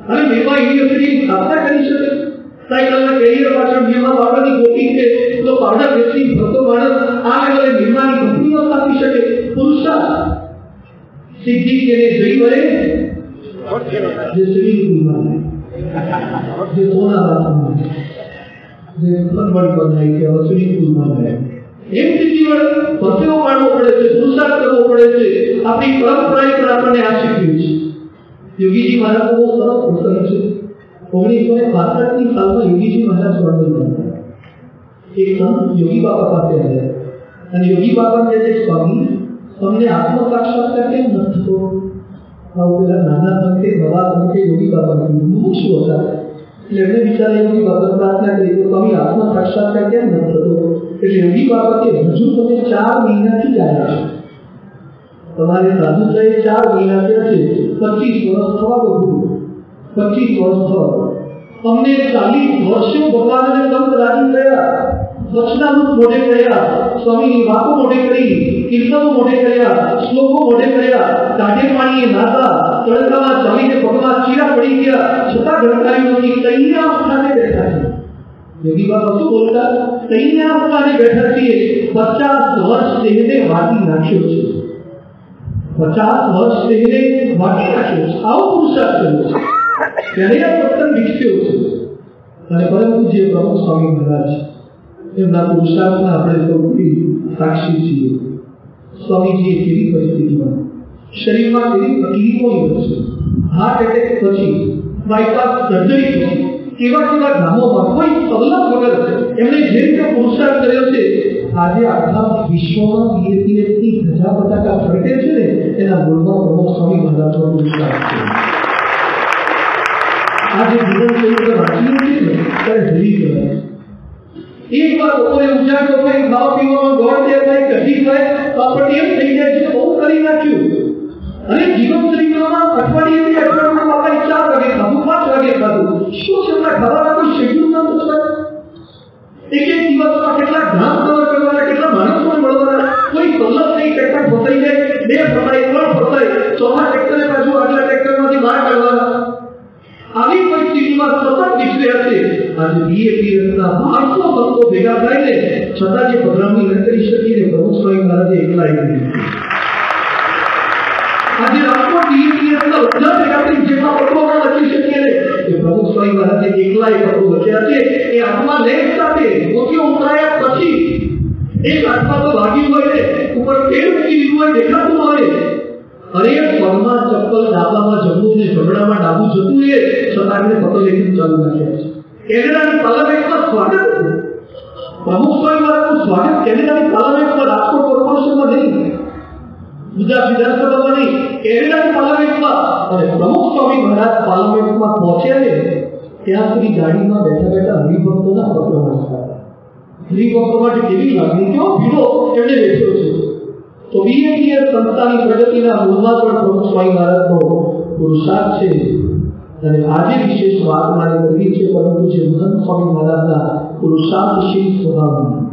અને નિર્મા યુનિવર્સિટીની સ્થાપના કરી શકે સાયકલના કેરિયર પાછળ નિર્મા પાવડરની કોટિંગ છે તો પાવડર વેચી ભરતો માણસ આ લેવલે નિર્માની કંપનીઓ સ્થાપી શકે પુરુષાર્થ સિદ્ધિ કેને જઈ વરે જે સ્વિમિંગ પુલમાં જે સોના રાતમાં જે ફનવડ બનાવી કે હવે સ્વિમિંગ પુલમાં રહે એમથી જીવન પરસેવો પાડવો પડે છે પુરુષાર્થ કરવો પડે છે આપણી પરંપરાએ પણ આપણને આ શીખ્યું છે યોગીજી મહારાજનો બહુ સરસ પ્રસંગ છે ઓગણીસો ને પાસઠની સાલમાં યોગીજી મહારાજ વર્ણન કરતા એક સંત યોગી બાબા પાસે આવ્યા અને યોગી બાબા કહે છે સ્વામી તમને આત્મ સાક્ષાત્કાર કેમ નથી થતો આવું પેલા નાના સંતે નવા સંતે યોગી બાબા કીધું શું હતા એટલે એમને વિચારે યોગી બાબા પ્રાર્થના કરી કે સ્વામી આત્મ સાક્ષાત્કાર કેમ નથી થતો એટલે યોગી બાબા કે હજુ તમે ચાર મહિનાથી જ આવ્યા છો તમારે સાધુ થઈ ચાર મહિના થયા છે પચીસ વર્ષ થવા બધું પચીસ વર્ષ થવા અમને ચાલીસ વર્ષો ભગવાનને સંત રાજી થયા વચનામૃત મોઢે કર્યા સ્વામીની વાતો મોઢે કરી કીર્તનો મોઢે કર્યા શ્લોકો મોઢે કર્યા કાઢે પાણીએ નાતા તડકામાં ચાલીને પગમાં ચીરા પડી ગયા છતાં ગણકારીઓની કૈયા સ્થાને બેઠા છે યોગી બાબા શું બોલતા કૈયા સ્થાને બેઠા છીએ પચાસ વર્ષ તેને વાટી નાખ્યો છે પચાસ વર્ષ તેને વાટી નાખ્યો છે આવો પુરુષાર્થ કર્યો છે ત્યારે આ પતન વિકસ્યો છે અને પરંતુ જે પ્રમુખ સ્વામી મહારાજ એમના પુરુષાર્થના આપણે સૌથી સાક્ષી છીએ સ્વામીજીએ કેવી પરિસ્થિતિમાં શરીરમાં કેવી તકલીફોની વચ્ચે હાર્ટ એટેક પછી બાયપાસ સર્જરી પછી કેવા કેવા ગામોમાં કોઈ સવલત વગર એમણે જે રીતે પુરુષાર્થ કર્યો છે આજે આખા વિશ્વમાં બીએપીએસ ની ધજા પતાકા ફરકે છે ને એના મૂળમાં પ્રમુખ સ્વામી મહારાજનો પુરુષાર્થ છે આ જે જીવન શૈલી વાંચીએ છીએ ને ત્યારે ભૂલી જવાય એક વાર બપોરે ઉજાગરો થાય ખાવા પીવામાં ગોળ તે થાય કઢી થાય તો આપણને એમ થઈ જાય છે બહુ કરી નાખ્યું અને જીવન ચરિત્રમાં અઠવાડિયે થી અઠવાડિયામાં આપણે ચાર વાગે ખાધું પાંચ વાગે ખાધું શું છે એમના ખાવાના કોઈ શેડ્યુલ ન થતું એક એક દિવસમાં કેટલા ગ્રામ કવર કરવાના કેટલા માણસોને મળવાના કોઈ કલર નહીં ટ્રેક્ટર ફસાઈ જાય બે ફસાય ત્રણ ફસાય ચોથા ટ્રેક્ટરે પાછું આગલા ટ્રેક્ટરમાંથી બહાર કાઢવાના આવી પરિસ્થિતિમાં સતત નીકળ્યા છે આજે બીએપીએસના બારસો સંતો ભેગા થાય ને છતાં જે પ્રોગ્રામની ન કરી શકીને પ્રમુખ સ્વામી મહારાજે એકલા આવી આજે રાજકોટ બીએપીએસના બધા ભેગા થઈને જેટલા પત્રો ન લખી શકીએ ને એ પ્રમુખ સ્વામી મહારાજે એકલા એ પત્રો લખ્યા છે એ આત્મા લેખ સાથે મોતીઓ ઉતરાયા પછી એક આત્મા તો ભાગી હોય ને ઉપર પેડ મૂકી દીધું હોય દેખાતું ન હોય અરે, પગમાં ચપ્પલ ડાબામાં જમવું ને જમણામાં ડાબું જતું એ છતાં એમને પત્ર લેખન ચાલુ રાખ્યા છે. કેનેડાની પાર્લામેન્ટમાં સ્વાગત હતું. પ્રમુખ સ્વામી મહારાજનું સ્વાગત કેનેડાની પાર્લામેન્ટમાં રાજકોટ કોર્પોરેશનમાં નહીં. બીજા વિધાનસભામાં નહીં કેનેડાની પાર્લામેન્ટમાં અને પ્રમુખ સ્વામી મહારાજ પાર્લામેન્ટમાં પહોંચ્યા ને, ત્યાં સુધી ગાડીમાં બેઠા બેઠા હરિભક્તોના પત્ર વાંચતા હરિભક્તો માટે કેવી લાગણી? કેવો ભીડો એમને વેચ્યો છે. તો બીએપીએસ સંસ્થાની પ્રગતિના મૂળમાં પણ પ્રમુખ સ્વામી મહારાજનો પુરુષાર્થ છે અને આજે વિશેષ વાત મારે કરવી છે પરંતુ જે મહંત સ્વામી મહારાજના પુરુષાર્થશીલ સ્વભાવની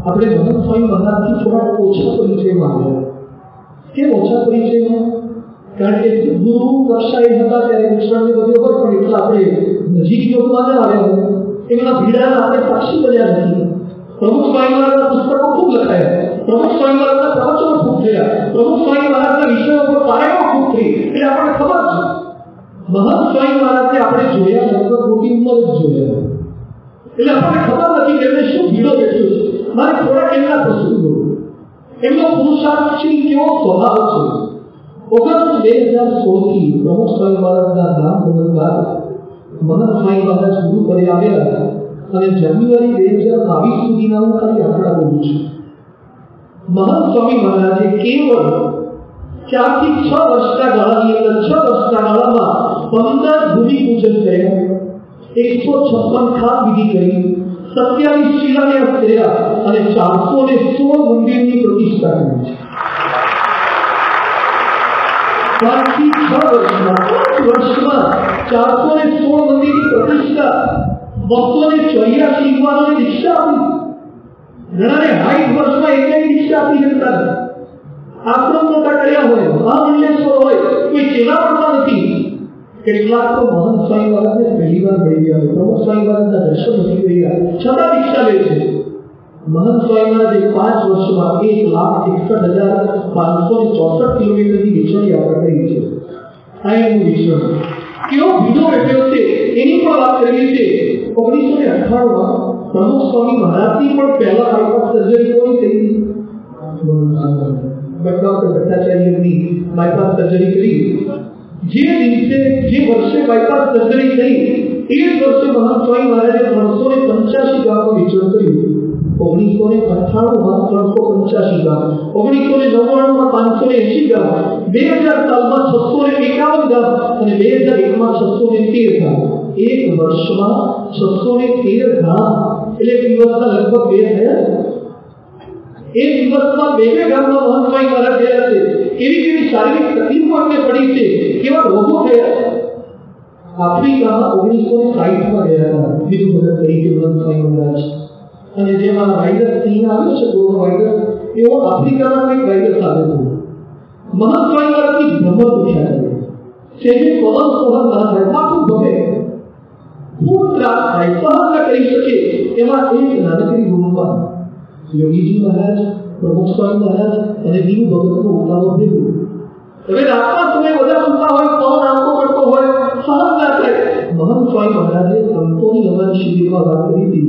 આપણે મહંત સ્વામી મહારાજથી થોડા ઓછા પરિચયમાં આવ્યા કેમ ઓછા પરિચયમાં કારણ કે ગુરુ કક્ષાએ હતા ત્યારે વિશ્રામની બધી ખબર પણ એટલા આપણે નજીક યોગમાં ન આવ્યા એમના ભીડાના આપણે સાક્ષી બન્યા નથી પ્રમુખ સ્વામી મહારાજના પુસ્તકો ખૂબ લખાયા પ્રમુખ સ્વામી મહારાજના પ્રવચનો ખૂબ થયા પ્રમુખ સ્વામી મહારાજના વિષયો પર પારાયણો ખૂબ થઈ એટલે આપણને ખબર છે મહંત સ્વામી મહારાજને આપણે જોયા લગભગ મોટી ઉંમર જ જોયા એટલે આપણને ખબર નથી કે એમને શું ભીડો બેઠ્યો છે મારે થોડાક એમના પ્રસંગો એમનો પુરુષાર્થશીલ કેવો સ્વભાવ છે ઓગસ્ટ બે હજાર સોળથી પ્રમુખ સ્વામી મહારાજના નામ બદલ બાદ મહંત સ્વામી મહારાજ ગુરુ પદે આવ્યા અને જાન્યુઆરી બે હજાર બાવીસ સુધીના હું ખાલી આંકડા બોલું છું મહંત સ્વામી મહારાજે કેવળ ચારથી છ વર્ષના ગાળાની અંદર છ વર્ષના ગાળામાં પંદર ભૂમિ પૂજન કર્યા એકસો છપ્પન ખાત વિધિ કરી સત્યાવીસ શિલાન્યાસ કર્યા અને ચારસો ને સોળ મંદિરની પ્રતિષ્ઠા કરી છે પાંચથી છ વર્ષમાં પાંચ વર્ષમાં ચારસો ને સોળ મંદિરની પ્રતિષ્ઠા બસો ને ચોર્યાસી યુવાનોને દીક્ષા આપી ઘણાને સાઠ વર્ષમાં એક દીક્ષા આપી શકતા નથી આક્રમ મોટા કર્યા હોય મહામંડલેશ્વર હોય કોઈ ચેલા પડતા નથી કેટલાક તો મહંત સ્વામી મહારાજને પહેલી વાર મળી ગયા હોય પ્રમુખ સ્વામી મહારાજના દર્શન નથી રહ્યા છતાં દીક્ષા લે છે મહંત સ્વામી મહારાજે પાંચ વર્ષમાં એક લાખ એકસઠ હજાર પાંચસો ને ચોસઠ કિલોમીટરની વિચળી આપણે કરી છે આ એનું વિચરણ કેવો ભીડો બેઠેલો છે એની પણ વાત કરીએ છીએ ઓગણીસો ને અઠાણુંમાં પ્રમુખ સ્વામી મહારાજની પણ પહેલા બાયપાસ સર્જરી કોની થઈ ડોક્ટર ભટ્ટાચાર્યની બાયપાસ સર્જરી કરી જે દિવસે જે વર્ષે બાયપાસ સર્જરી થઈ એ જ વર્ષે મહાન સ્વામી મહારાજે ત્રણસો ને પંચ્યાસી ગામનું વિચરણ કર્યું ઓગણીસો ને અઠ્ઠાણું માં ત્રણસો પંચ્યાસી ગામ ઓગણીસો ને નવ્વાણું માં પાંચસો ને એસી ગામ બે હજાર સાલમાં છસો ને એકાવન ગામ અને બે હજાર એક માં છસો ને તેર ગામ એક વર્ષમાં છસો ને તેર ગામ એટલે દિવસના લગભગ બે થયા એ દિવસમાં બે બે ગામમાં મહંત સ્વામી મહારાજ ગયા છે કેવી કેવી શારીરિક તકલીફો એમને પડી છે કેવા રોગો થયા આફ્રિકામાં ઓગણીસો ને સાહીઠમાં ગયા હતા બીજું ભગત તરીકે મહંત સ્વામી મહારાજ અને જેમાં વાયરસ અહીં આવ્યો છે કોરોના વાયરસ એવો આફ્રિકામાં કંઈક વાયરસ આવ્યો હતો મહંત સ્વામી મહારાજની ભ્રમર ઉઠ્યા છે જે પવન સહન ના થાય માથું ગમે ખૂબ ત્રાસ થાય સહન ન કરી શકે એમાં એક નાનકડી રૂમમાં યોગીજી મહારાજ પ્રમુખ સ્વામી મહારાજ અને બીજું ભગતનો ઉતારો ભેગો હવે રાતના સમય બધા સુતા હોય પવન આંખો કરતો હોય સહન ના થાય મહંત સ્વામી મહારાજે સંતોની હવન શિબિરમાં વાત કરી હતી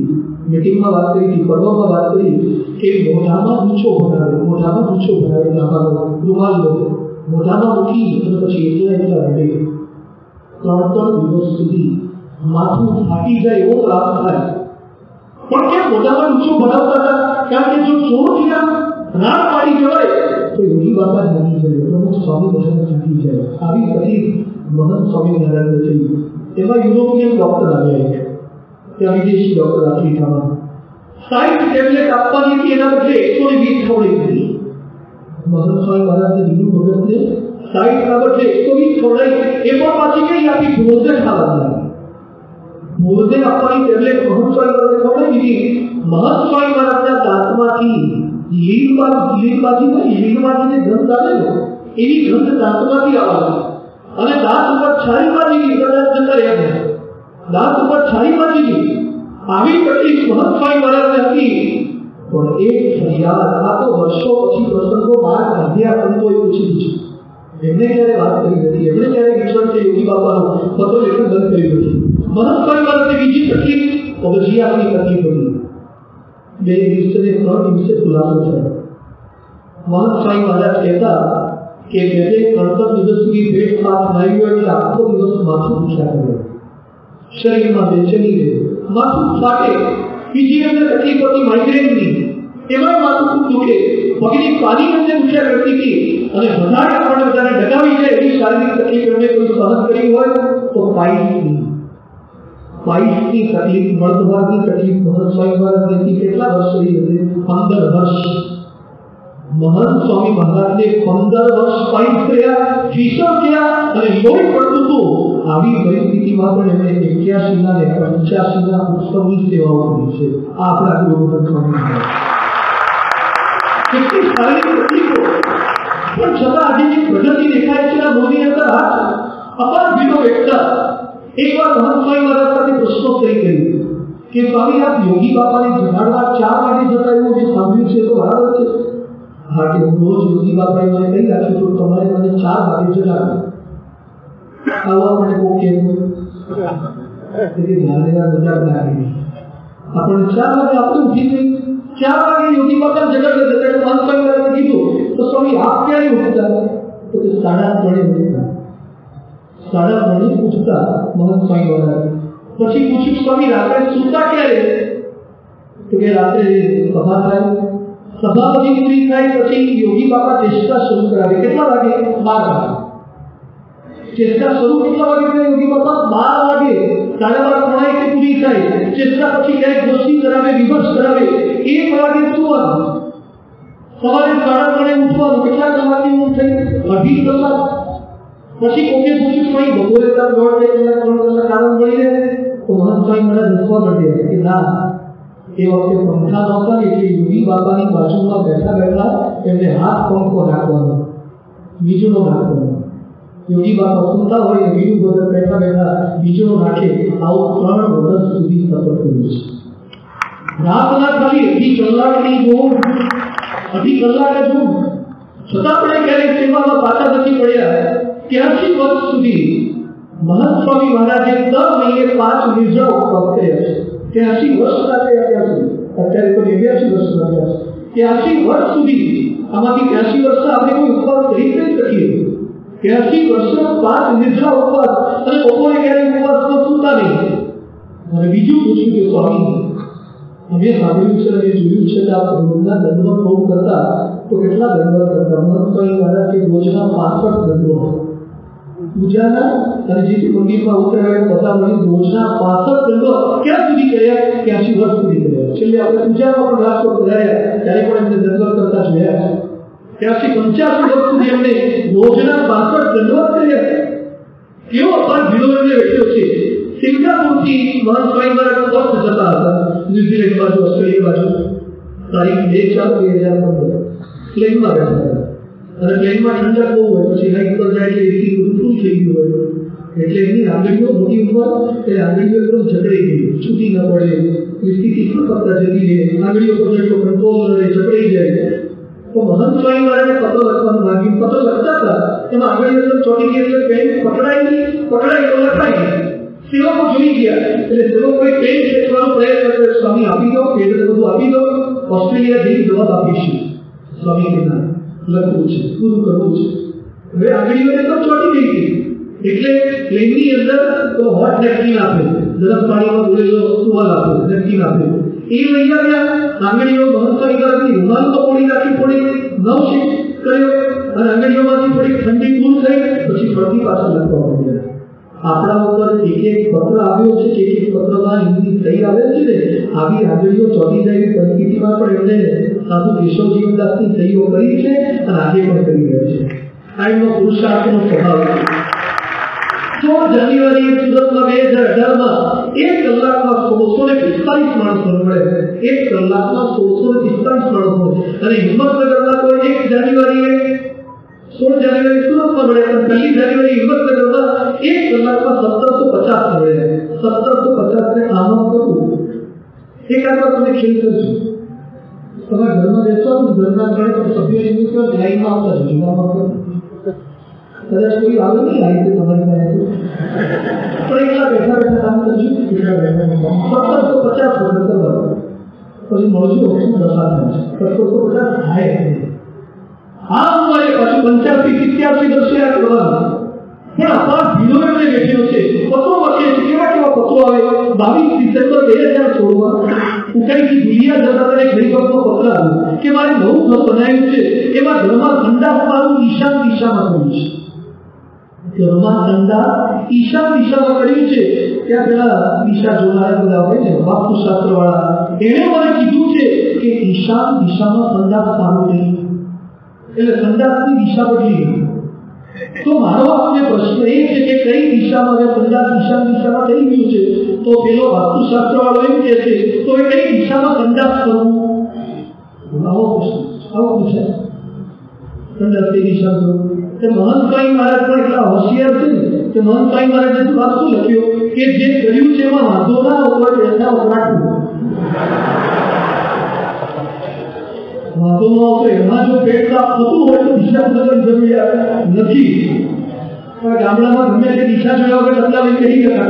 મીટિંગમાં વાત કરી હતી પર્વમાં વાત કરી કે મોઢામાં ઊંચો ભરાવે મોઢામાં ઊંચો ભરાવે નામાનો રૂમાલ લો મોઢામાં મૂકી અને પછી એટલા એટલા રડે ત્રણ ત્રણ દિવસ સુધી માથું ફાટી જાય એવો ત્રાસ થાય પણ કેમ મોઢામાં ઊંચો ભરાવતા હતા કારણ કે જો ચોર થયા રાત પાડી જવાય તો યોગી બાબા જાણી જાય પ્રમુખ સ્વામી મહારાજ જાણી જાય આવી તકલીફ મહંત સ્વામી મહારાજને થઈ એમાં યુરોપિયન ડોક્ટર આવ્યા ત્યાં વિદેશી ડોક્ટર આફ્રિકામાં સાઈઠ ટેબ્લેટ આપવાની હતી એના બદલે એકસો ને વીસ ખવડાવી દીધી મહંત સ્વામી મહારાજને બીજું ભગતને સાઈઠ ના બદલે એકસો વીસ ખવડાવી એ પણ પાછી કઈ આપી ભોજન ખાવાની મૂળને આપવાની એટલે મહત્વની બીજી મહત્વની મારા દાંતમાંથી લીલમાંથી લીલમાંથી લીલમાંથી જે ગંધ આવે ને એવી ગંધ દાંતમાંથી આવે અને દાંત ઉપર છારીમાંથી કદાચ જતા રહ્યા છે, દાંત ઉપર છારીમાંથી ગઈ આવી તકલીફ મહત્વની મારા હતી. પણ એક ફરિયાદ આ તો વર્ષો પછી પ્રસંગો માર ગાંધીયા સંતોએ પૂછી છે એમને ક્યારે વાત કરી હતી એમને ક્યારે વિશ્વાસ યોગી બાપાનો પતો લેખન બંધ કર્યું હતું નથી મહંત સ્વામી મહારાજને બીજી તકલીફ કબજિયાતની તકલીફ હતી બે દિવસે ને ત્રણ દિવસે ખુલાસો થયો મહંત સ્વામી મહારાજ કહેતા કે બે ત્રણ ત્રણ દિવસ સુધી પેટ સાફ નહીં હોય એટલે આખો દિવસ માથું દુખ્યા કરે શરીરમાં બેચેની રહે માથું ફાટે બીજી એમને તકલીફ હતી માઇગ્રેનની એમાં માથું ખૂબ દુખે પગની પાની એમને દુખ્યા કરતી હતી અને વધારે આપણને બધાને ડગાવી જાય એવી શારીરિક તકલીફ એમને કોઈ સહન કરી હોય તો પાઇસની પાઇસની તકલીફ મળદભાગની તકલીફ મહંત સ્વામી મહારાજ હતી કેટલા વર્ષ સુધી હતી પંદર વર્ષ મહંત સ્વામી મહારાજને પંદર વર્ષ પાઇસ થયા ફીસર થયા અને લોહી પડતું હતું આવી પરિસ્થિતિમાં પણ એમણે એક્યાસી ના ને પંચ્યાસી ના ઉત્સવની સેવાઓ કરી છે આ આપણા ગુરુ મહંત સ્વામી મહારાજ કેટલી શારીરિક તકલીફો પણ છતાં આજે જે પ્રગતિ દેખાય છે આ મોદી અંદર હાથ અપાર ભીડો વ્યક્ત એકવાર મહંત સ્વામી મહારાજ સાથે પ્રશ્નોત્તરી કરી કે સ્વામી આપ યોગી બાપાને જગાડવા ચાર વાગે જતા એવું જે સાંભળ્યું છે તો બરાબર છે હા કે હું રોજ યોગી બાપાએ મને કહી રાખ્યું તો તમારે મને ચાર વાગે જગાડો આવું આપણે કોઈ કહેવું તેથી નાનેરા મજાક લાગી આપણે ચાર વાગે આપણે ઉઠી ગઈ ચાર વાગે યોગી બાપા જગાડે જતા મહંત સ્વામી મહારાજે કીધું તો સ્વામી આપ ક્યારે ઉઠતા તો કે સાડા ત્રણે ઉઠતા સાડા ત્રણે ઉઠતા મહંત સ્વામી મહારાજ પછી પૂછ્યું સ્વામી રાત્રે સૂતા ક્યારે તો કે રાત્રે સભા થાય સભા બધી પૂરી થાય પછી યોગી બાપા ચેષ્ટા શરૂ કરાવે કેટલા વાગે બાર વાગે ચેષ્ટા શરૂ કેટલા વાગે કરે યોગી બાપા બાર વાગે સાડા બાર પોણા એકે પૂરી થાય ચેષ્ટા પછી ક્યાંક ગોષ્ઠી કરાવે વિમર્શ કરાવે એક વાગે સુવાનું સવારે સાડા ત્રણે ઉઠવાનું કેટલા કલાકની ઊંઘ થઈ અઢી કલાક પછી કોકે પૂછ્યું સ્વામી બપોરે તમે દોઢ બે કલાક ત્રણ કલાક આરામ મળી રહે તો મહંત સ્વામી મહારાજ હસવા માંડ્યા કે ના એ વખતે પંખા નહોતા ને એટલે યોગી બાબાની બાજુમાં બેઠા બેઠા એમને હાથ પંખો નાખવાનો બીજુનો નાખવાનો યોગી બાબા સુતા હોય ને બીજું ભગત બેઠા બેઠા બીજુનો નાખે આવું ત્રણ વર્ષ સુધી સતત કર્યું છે રાતના ખાલી અઢી કલાકની જોઉં અઢી કલાકે જોઉં છતાં આપણે ક્યારેય સેવામાં પાછા નથી પડ્યા ત્યાંસી વર્ષ સુધી મહંત સ્વામી મહારાજે દર મહિને પાંચ નિર્જળ ઉપવાસ કર્યા છે ત્યાંસી વર્ષના થયા ત્યાં સુધી અત્યારે તો નેવ્યાસી વર્ષના થયા ત્યાંસી વર્ષ સુધી આમાંથી ત્યાંસી વર્ષ આપણે કોઈ ઉપવાસ કરી જ નહીં શકીએ ત્યાંસી વર્ષનો પાંચ નિદ્રા ઉપવાસ અને બપોરે ક્યારેય ઉપવાસમાં સૂતા નહીં અને બીજું પૂછ્યું કે સ્વામી અમે સાંભળ્યું છે અને જોયું છે કે આ રોજના દંડવત બહુ કરતા તો કેટલા દંડવત કરતા મહંતભાઈ મહારાજ કે રોજના પાસઠ દંડો પૂજાના અને જે મંદિરમાં ઉતરાય બધા મળી રોજના પાસઠ દંડો ક્યાં સુધી કર્યા ત્યાંસી વર્ષ સુધી કર્યા છેલ્લે આપણે પૂજામાં પણ રાજકોટ રહ્યા ત્યારે પણ એમને દંડવત કરતા જોયા ત્યાંથી પંચ્યાસી વર્ષ સુધી એમને રોજના પાસઠ દંડવત કર્યા કેવો અપાર ભીડો એમને બેઠ્યો છે સિંગાપુરથી મહંત સ્વામી મહારાજ વર્ત જતા હતા ન્યુઝીલેન્ડ બાજુ ઓસ્ટ્રેલિયા બાજુ તારીખ બે ચાર બે હજાર પંદર પ્લેનમાં બેઠા હતા અને પ્લેનમાં ઠંડક બહુ હોય પછી હાઈક પર જાય એટલે એસી બધું ફૂલ થઈ ગયું હોય એટલે એમની આંગળીઓ મોટી ઉપર એટલે આંગળીઓ એકદમ જકડાઈ ગઈ છૂટી ન પડે એ સ્થિતિ ફરકતા જતી રહે આંગળીઓ પર જેટલો કંટ્રોલ રહે જકડાઈ જાય તો મહંત સ્વામી મહારાજે પત્ર લખવાનું માંગ્યું પત્ર લખતા હતા એમાં આંગળીઓ અંદર ચોટી ગઈ એટલે પેન પકડાઈ ગઈ પકડાઈ તો લખાઈ ગઈ સેવકો જોઈ ગયા એટલે સેવકોએ પેન ખેંચવાનો પ્રયત્ન કર્યો સ્વામી આપી દો પેન બધું આપી દો ઓસ્ટ્રેલિયા જઈ જવાબ આપીશું સ્વામી કે ના લખવું છે પૂરું કરવું છે હવે આંગળીઓને તો ચોટી ગઈ હતી એટલે પ્લેનની અંદર તો હોટ નેપકિન આપે ગરમ પાણીમાં બોલેલો ટુવાલ આપે નેપકિન આપે એ લઈ આવ્યા આંગળીઓ મહત્વની કરતી રૂમાલ તો પોણી રાખી પડી નવ શીટ કર્યો અને આંગળીઓમાંથી થોડી ઠંડી દૂર થઈ પછી ફરતી પાછા લખવા માંડ્યા આપણા ઉપર એક એક પત્ર આવ્યો છે કે એક એક પત્રમાં હિન્દી સહી આવે છે ને આવી આંગળીઓ ચોટી જાય એવી પરિસ્થિતિમાં પણ એમણે સાધુ કેશવ જીવનદાસની સહીઓ કરી છે અને આજે પણ કરી રહ્યા છે આ એમનો પુરુષાર્થનો સ્વભાવ સોળ જાન્યુઆરી સુરતમાં બે હજાર અઢારમાં એક કલાકમાં સોળસો ને પિસ્તાલીસ માણસો મળે એક કલાકમાં સોળસો ને પિસ્તાલીસ માણસો અને હિંમતનગરમાં તો એક જાન્યુઆરીએ સોળ જાન્યુઆરી સુરતમાં મળે અને પહેલી જાન્યુઆરી હિંમતનગરમાં એક કલાકમાં સત્તરસો પચાસ મળે સત્તરસો પચાસ ને આમાં કરવું એક આમાં તમે ખેલ કરજો તમારા ઘરમાં બેસો ઘરના ઘણા સભ્યો એમ કે લાઈનમાં આવતા જજો આમાં કરો કદાચ કોઈ આવે નહીં આ રીતે તમારી પાસે પણ એકલા બેઠા બેઠા કામ કરશું એકલા બેઠા સત્તરસો પચાસ વખત કરવા પછી મળજો શું દશા થાય સત્તરસો પચાસ થાય આ ઉંમરે પાછું પંચ્યાસી સિત્યાસી વર્ષે આ કરવાનું પણ અપાર ભીડો એમને બેઠેલો છે પત્રો લખે છે કેવા કેવા પત્રો આવે બાવીસ ડિસેમ્બર બે હજાર સોળમાં ઉકાઈથી દુનિયા જતા હતા એક પત્ર આવ્યો કે મારે નવું ઘર બનાવ્યું છે. એમાં ઘરમાં ઠંડા પાનું ઈશાન દિશામાં કર્યું છે. ઘરમાં ઠંડા ઈશાન દિશામાં કર્યું છે. ત્યાં પેલા દિશા જોનારા બધા હોય છે વાસ્તુશાસ્ત્ર વાળા એણે મને કીધું છે કે ઈશાન દિશામાં ઠંડા સારું નહીં એટલે ઠંડાની દિશા બદલી ગઈ. તો મારો આપને પ્રશ્ન એ છે કે કઈ દિશામાં સંદાસ ઈશાન દિશામાં થઈ ગયું છે? તો પેલો વાસ્તુશાસ્ત્ર વાળો એમ કહે છે, તો એ કઈ દિશામાં સંદાસ કરવું આવો પ્રશ્ન, આવો પૂછે સંદાસની દિશા કરવું તે મહંતભાઈ મહારાજ પણ એટલા હોશિયાર છે કે મહંતભાઈ મહારાજે વાત શું લખ્યું કે જે કર્યું છે એમાં વાંધો ના હોય એના વપરાટવું વાંધો ન આવતો એમાં જો પેટ સાફ થતું હોય તો દિશા બદલવાની જરૂરિયાત નથી પણ ગામડામાં ગમે તે દિશા જોયા વગર ડબલા લઈ કહી ગયા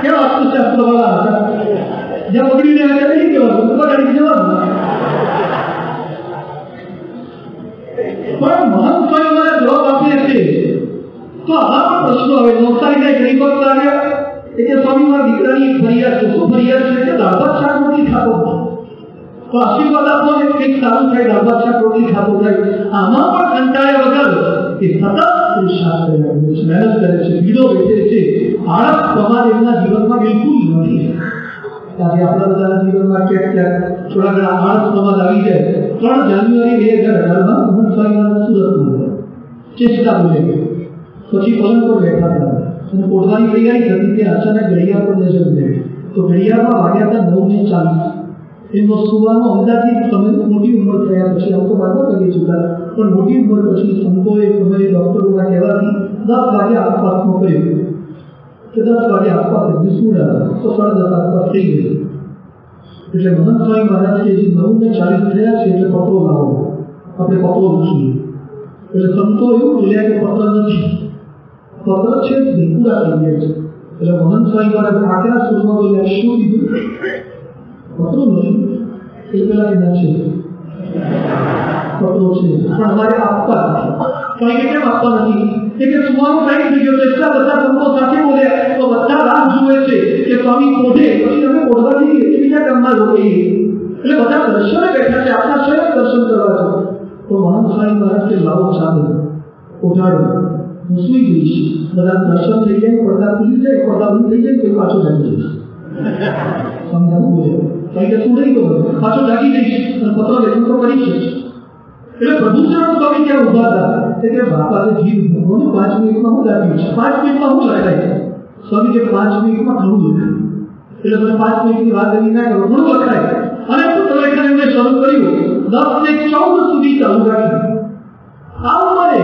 કેવા વાસ્તુશાસ્ત્ર વાળા હતા જ્યાં બગડીને આવ્યા નહીં કહેવાનું બગાડી જવાનું પણ મહંત સ્વામી મારે જવાબ આપે છે તો આવા પણ પ્રશ્નો આવે નવસારીના ગરીબ ભક્ત આવ્યા એ કે સ્વામી મારા દીકરાની એક ફરિયાદ છે શું ફરિયાદ છે કે દાળ ભાત શાક રોટલી ખાતો તો આશીર્વાદ આપો ને કંઈક સારું થાય દાળ ભાત શાક રોટલી ખાતો થાય આમાં પણ કંટાળ્યા વગર એ સતત પુરુષાર્થ કર્યા કરે છે મહેનત કરે છે ભીડો બેઠે છે આળસ પ્રમાદ એમના જીવનમાં બિલકુલ નથી આજે આપણા બધાના જીવનમાં ક્યાંક ક્યાંક થોડા ઘણા આળસ પ્રમાદ આવી જાય ત્રણ જાન્યુઆરી બે હજાર અઢારમાં મહંત સ્વામીના સુરતમાં ચેષ્ટા બોલે પછી પલંગ પર બેઠા હતા અને પોતાની તૈયારી થતી ત્યાં અચાનક ઘડિયાળ પર નજર ગઈ તો ઘડિયાળમાં વાગ્યા હતા નવ ને ચાલીસ એમનો સુવાનો અંદાજિત સમય મોટી ઉંમર થયા પછી આમ તો બાળકો કરી ચૂક્યા પણ મોટી ઉંમર પછી સંતોએ સમયે ડૉક્ટરોના કહેવાથી દસ વાગે આસપાસનો કર્યો કે દસ વાગે આસપાસ એમની સુડા તો સાડા દસ આસપાસ થઈ ગઈ એટલે મહંત સ્વામી મહારાજ કે જે નવ ને ચાલીસ થયા છે એટલે પત્રો લાવો આપણે પત્રો લખીએ એટલે સંતો એવું બોલ્યા કે પત્ર નથી પત્ર છે જ નહીં પૂરા થઈ ગયા છે એટલે મહંત સ્વામી મારા આટલા સુરમાં બોલ્યા શું કીધું પત્રો નથી એ પેલા કે નથી પત્રો છે પણ અમારે આપવા નથી કે કેમ આપવા નથી એટલે સુવાનો ટાઈમ થઈ ગયો છે એટલા બધા સંતો સાથે બોલ્યા તો બધા રાહ જુએ છે કે સ્વામી પોઢે પછી અમે પોઢવા જઈએ બીજા કામમાં રોકીએ એટલે બધા દર્શને બેઠા છે આપણા સ્વયં દર્શન કરવા છે તો મહાન સ્વામી મહારાજ કે લાવો ચાલે ઉઠાડો હું સુઈ ગઈશ બધા દર્શન થઈ જાય પડદા ખુલી જાય પડદા બંધ થઈ જાય કોઈ પાછો જાગી જઈશ સમજાવું બોલ્યો કઈ કે તું નહીં તો પાછો જાગી જઈશ અને પત્ર લેખન તો કરીશ એટલે પ્રદૂષણ કવિ ત્યાં ઊભા હતા એટલે બાપાને જીવ ભગવાન પાંચ મિનિટમાં હું જાગ્યું છે પાંચ મિનિટમાં હું લખાય સ્વામી કે પાંચ મિનિટમાં ઘણું લખાય. એટલે તમે પાંચ મિનિટની વાત એની ના કરો, ઘણું લખાય. અને પુત્ર લેખન એમને શરૂ કર્યું. દસ ને ચૌદ સુધી ચાલુ રાખ્યું આ ઉંમરે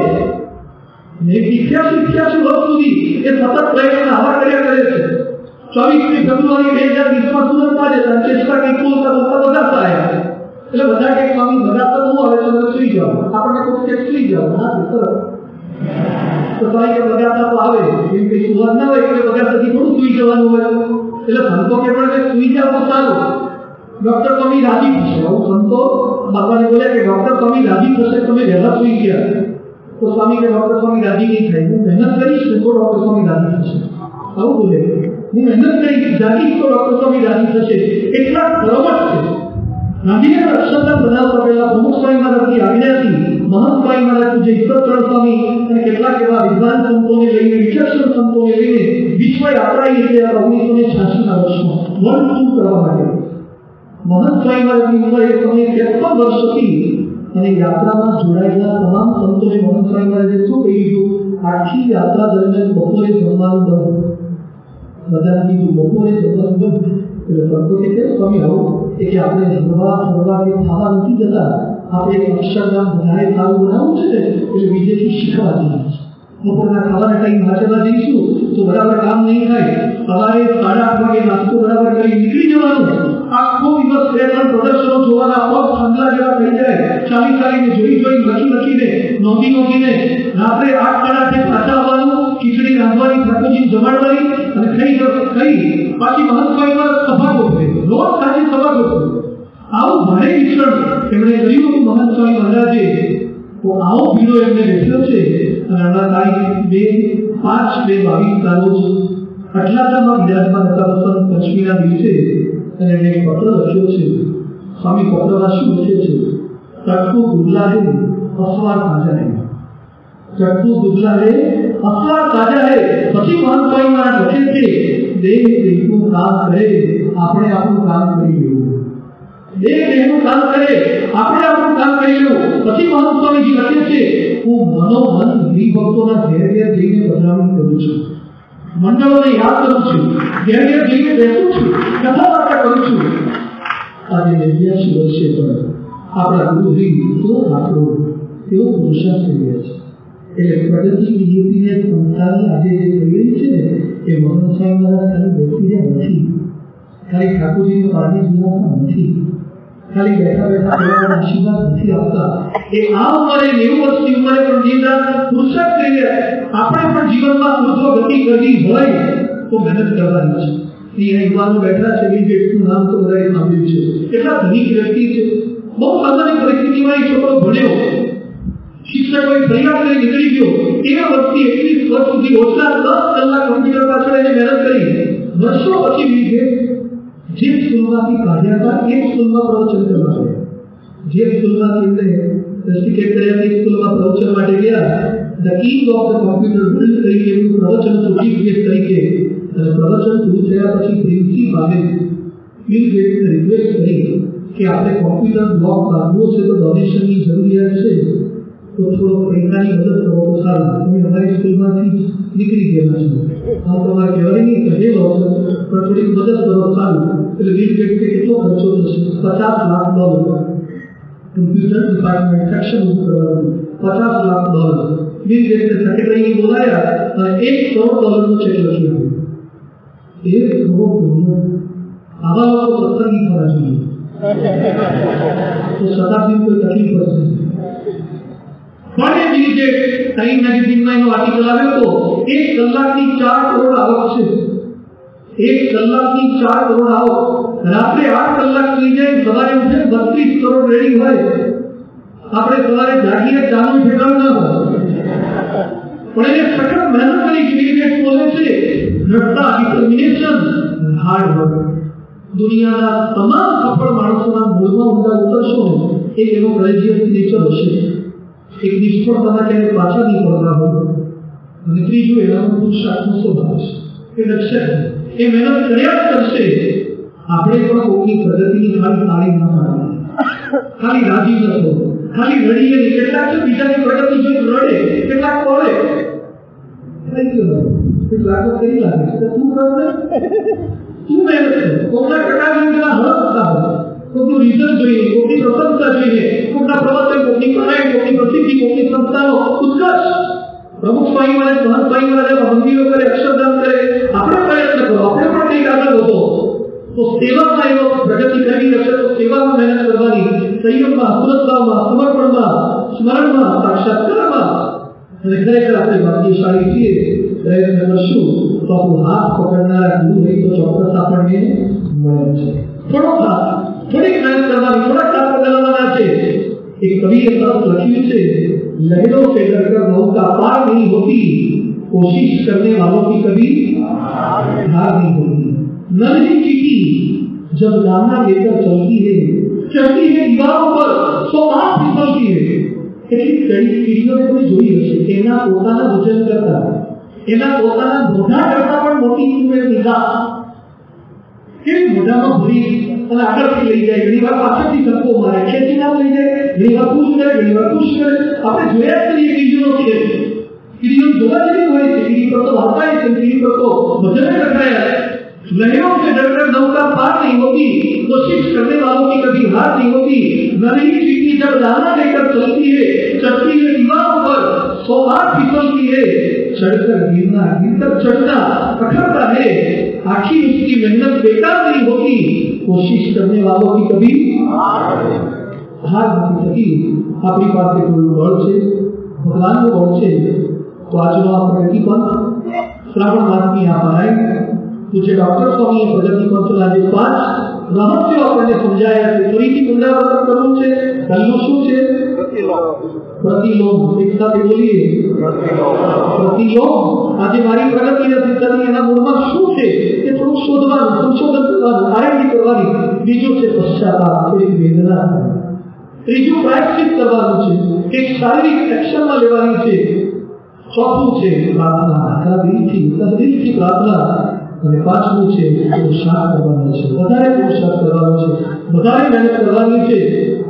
ને ઇઠ્યાસી ઇઠ્યાસી વર્ષ સુધી? એ સતત પ્રયત્ન આવા કર્યા કરે છે. ચોવીસમી ફેબ્રુઆરી બે હજાર વીસમાં સુરતમાં જતા ચેષ્ટા કઈ બોલતા બોલતા બધા આવ્યા એટલે બધા કે સ્વામી બધા તો હું આવે તમે સુઈ જાઓ આપણને કોઈ કે સુઈ જાઓ હા સરસ તો સ્વામી કે બગાતા તો આવે એમ કઈ સુવાદ ના હોય એટલે બગાતાથી થોડું સુઈ જવાનું હોય એટલે સંતો કે પણ કે સુઈ જાવ તો સારું ડોક્ટર સ્વામી રાજી થશે આવું સંતો બાપાને બોલ્યા કે ડોક્ટર સ્વામી રાજી થશે તમે વહેલા સુઈ ગયા તો સ્વામી કે ડોક્ટર સ્વામી રાજી નહીં થાય હું મહેનત કરીશ ને તો ડોક્ટર સ્વામી રાજી થશે આવું બોલે હું મહેનત નહીં જાગીશ તો ડોક્ટર સ્વામી રાજી થશે. એટલા પ્રવટ છે. ગાંધીનગર અક્ષરધામ બનાવતા પહેલા પ્રમુખ સ્વામી મહારાજની આજ્ઞાથી મહંત સ્વામી મહારાજ પૂજ્ય ઈશ્વરચરણ સ્વામી અને કેટલાક એવા વિદ્વાન સંતોને લઈને, વિચક્ષણ સંતોને લઈને વિશ્વ યાત્રા નીકળ્યા ઓગણીસો ને છ્યાસીના વર્ષમાં વર્લ્ડ ટૂર કરવા માટે મહંત સ્વામી મહારાજની ઉંમર એ સમયે ત્રેપન વર્ષ હતી અને યાત્રામાં જોડાયેલા તમામ સંતોને મહંત સ્વામી મહારાજે શું કહી દીધું આખી યાત્રા દરમિયાન બપોરે જમવાનું બંધ. બધાને કીધું બપોરે જમવાનું બંધ એટલે સંતો કે કેમ સ્વામી આવું કે આપણે જમવા ફરવા કે ખાવા નથી જતા આપણે એક અક્ષરધામ બધાએ સારું બનાવવું છે ને એટલે બીજેથી શીખવા જઈએ બપોરના ખાવાના ટાઈમ વાંચવા જઈશું, તો બરાબર કામ નહીં થાય. સવારે સાડા આઠ વાગે નાસ્તો બરાબર કરી નીકળી જવાનું. આખો દિવસ પ્રેરણ પ્રદર્શનો જોવાના પગ થાંભલા જેવા થઈ જાય. ચાલી ચાલીને જોઈ જોઈ લખી લખીને, નોંધી નોંધીને રાત્રે આઠ સાડા પાછા આવવાનું, ખીચડી રાંધવાની ઠાકોરજી જમાડવાની અને ખાઈ ખાઈ પાછી મહંતભાઈમાં સભા ગોઠવે રોજ સાંજે સભા ગોઠવે આવું ભારે મિશ્રણ એમણે કહ્યું મહંત સ્વામી મહારાજે તો આવો ભીડો એમને બેઠ્યો છે હમણાં તારીખ બે, પાંચ બે બાવીસના રોજ અટલાટામાં વિરાજમાન હતા વસંત પંચમીના દિવસે અને એમણે એક પત્ર લખ્યો છે. સ્વામી પત્રમાં શું લખે છે? ચટકુ દુબલા હે, અસવાર તાજા હે. ચટકુ દુબલા હે, અસવાર તાજા હે. પછી મહાન મહારાજ લખે છે દેહ દેહનું કામ કરે, આપણે આપણું કામ કરી લેવું. દેહ કામ કરે, આપણે આપણું કામ કરી લેવું પછી મહંત લખે છે, હું મનોમન હરિભક્તોના ઘેર ઘેર જઈને વધામણી કરું છું. મંડળોને યાદ કરું છું. ઘેર ઘેર કરું છું. આજે નેવ્યાસી વર્ષે પણ આપણા ગુરુજી તો આપણો, તેઓ પુરુષાર્થ થઈ ગયા છે. એટલે પ્રગતિ નિયતિને સંસારની આજે જે થઈ છે એ મહંત સ્વામી મહારાજ ખાલી બેસી નથી. ખાલી ઠાકોરજીને પાણી નથી. ખાલી બેઠા બેઠા દેવાના આશીર્વાદ નથી આપતા એ આ ઉંમરે નેવું વર્ષની ઉંમરે પણ નિર્ધાર પુરુષાર્થ કરી રહ્યા આપણે પણ જીવનમાં ઉર્ધ્વ ગતિ કરવી હોય તો મહેનત કરવાની છે અહીંયા યુવાનો બેઠા છે બિલ ગેટ્સનું નામ તો બધાએ સાંભળ્યું છે કેટલા ધનિક વ્યક્તિ છે બહુ સામાન્ય પરિસ્થિતિમાં એ છોકરો ભણ્યો શિક્ષકોએ ફરિયાદ કરી નીકળી ગયો તેર વર્ષથી એકવીસ વર્ષ સુધી ઓછા દસ કલાક કમ્પ્યુટર પાછળ એને મહેનત કરી વર્ષો પછી બિલ ગેટ્સ જે સ્કૂલમાંથી કાઢ્યા હતા એ સ્કૂલમાં પ્રવચન કરવા ગયા જે સ્કૂલમાંથી એમને રસ્ટિકેટ કર્યા તે સ્કૂલમાં પ્રવચન માટે ગયા the king of the computer world તરીકે એમનું પ્રવચન હતું ચીફ ગેસ્ટ તરીકે અને પ્રવચન પૂરું થયા પછી પ્રિન્સિપાલે બિલ ગેટ્સને રિક્વેસ્ટ કરી કે આપણે કોમ્પ્યુટર બ્લોક બાંધવો છે તો ડોનેશનની જરૂરિયાત છે તો થોડો પૈસાની મદદ કરો તો સારું અમે અમારી સ્કૂલમાંથી નીકળી ગયેલા છો આમ તમારે કહેવાય નહીં કહેલો છો પણ થોડીક મદદ કરો સારું એટલે બિલ ગેટ્સે કેટલો ખર્ચો થશે પચાસ lakh dollar computer department section ઊભું કરવાનું પચાસ લાખ ડોલર બિલ ગેટ્સે સેક્રેટરીને બોલાયા અને એક કરોડ ડોલરનો ચેક લખ્યો એક કરોડ ડોલર આવા લોકો સત્સંગી થવા જોઈએ તો શતાબ્દી કોઈ તકલીફ પડશે પણ એ બિલ ગેટ્સ ટાઈમ મેગેઝિનમાં એનો આર્ટિકલ આવ્યો હતો એક કલાકની ચાર કરોડ આવક છે એક કલાકની ચાર કરોડ આવો રાત્રે આઠ કલાક સુઈ જાય સવારે ઉઠે બત્રીસ કરોડ રેડી હોય આપણે સવારે જાગીએ ચાલુ ઠેકાણું ના હોય પણ એને સખત મહેનત કરી બિલ ગેટ્સ બોલે છે દ્રઢતા ડિટર્મિનેશન હાર્ડ વર્ક દુનિયાના તમામ સફળ માણસોના મૂળમાં ઊંડા ઉતરશો ને એક એનો ગ્રેજ્યુએટ નેચર હશે એક નિષ્ફળતાના ક્યારેય પાછા નહીં પડતા હોય અને ત્રીજું એનામાં પુરુષાર્થનો સ્વભાવ છે એ લક્ષ્ય એ મહેનત કર્યા જ કરશે આપણે પણ કોઈની પ્રગતિની ખાલી તાળી ન પાડવી ખાલી રાજી ન થવું ખાલી રડીએ નહીં કેટલાક છે બીજાની પ્રગતિ જોઈ રડે કેટલાક પડે થઈ ગયો કેટલાક કરી લાગે છે તું કર ને તું મહેનત કર કોકના ટકા જોઈને પેલા હળકતા હોય કોકનું રિઝલ્ટ જોઈએ કોકની પ્રશંસા જોઈએ કોકના પ્રવચન કોકની પઢાઈ કોકની પ્રસિદ્ધિ કોકની સંસ્થાનો ઉત્કર્ષ પ્રમુખ સ્વામી મહારાજ મહંત સ્વામી મહારાજ મંદિરો કરે અક્ષરદાન કરે આપણે પ્રયત્ન કરો આપણે પણ કંઈક આગળ વધો તો સેવામાં એવો પ્રગતિ કરવી હશે તો સેવામાં મહેનત કરવાની સંયમમાં સુરતભાવમાં સમર્પણમાં સ્મરણમાં સાક્ષાત્કારમાં અને ખરેખર આપણે ભાગ્યશાળી છીએ પ્રયત્ન કરશું તો આપણું હાથ પકડનારા ગુરુ હોય તો ચોક્કસ આપણને મળે છે થોડો હાથ થોડીક મહેનત કરવાની થોડાક હાથ પકડવાના છે એક કવિએ સરસ લખ્યું છે लहरों से डरकर नौका पार नहीं होती कोशिश करने वालों की कभी हार नहीं होती नल की चीटी जब दाना लेकर चलती है चढ़ती है दीवारों पर तो आप फिसलती है એટલી કડી પીઢીઓને તમે જોઈ હશે એના પોતાના વજન કરતા એના પોતાના મોઢા કરતા પણ મોટી ઉંમર લીધા કેવી મોઢામાં ભરી અને આગળથી લઈ જાય ઘણી વાર પાછળથી ધક્કો મારે ખેંચી ના લઈ જાય ઘણી વાર પુશ કરે ઘણી વાર પુશ કરે આપણે જોયા જ કરીએ કીડીઓનો ખેલ કીડીઓ જોવા જેવી હોય છે કીડી પર તો વાર્તાએ છે કીડી પર તો ભજને ટકરાયા लहरों से डरकर नौका पार नहीं होती कोशिश करने वालों की कभी हार नहीं होती नदी चीटी जब दाना लेकर चलती है चलती है दीवारों पर सौ बार फिसलती है चढ़कर गिरना गिरकर चढ़ना पकड़ता है आखिर उसकी मेहनत बेकार नहीं होगी। कोशिश करने वालों की कभी हार नहीं थकी। आपकी बात के गौर से, भगवान को गौर से। तो आज वो आप प्रगति पंथ श्रावण मास की यहाँ पर आए मुझे डॉक्टर स्वामी प्रगति पंथ राजे पाँच પાંચ રહસ્યો આપણને સમજાયા છે ફરીથી પુનરાવર્તન કરવું છે પહેલું શું છે પ્રતિલોમ એક સાથે બોલીએ પ્રતિલોમ આજે મારી પ્રગતિ નથી થતી એના મૂળમાં શું છે એ થોડું શોધવાનું સંશોધન કરવાનું આરએનડી કરવાની બીજું છે પશ્ચાતાપ થોડીક વેદના ત્રીજું પ્રાયશ્ચિત કરવાનું છે એક શારીરિક એક્શનમાં લેવાની છે ચોથું છે પ્રાર્થના આખા દિલથી દિલથી પ્રાર્થના અને પાંચમું છે પુરુષાર્થ કરવાનો છે વધારે પુરુષાર્થ કરવાનો છે વધારે મહેનત કરવાની છે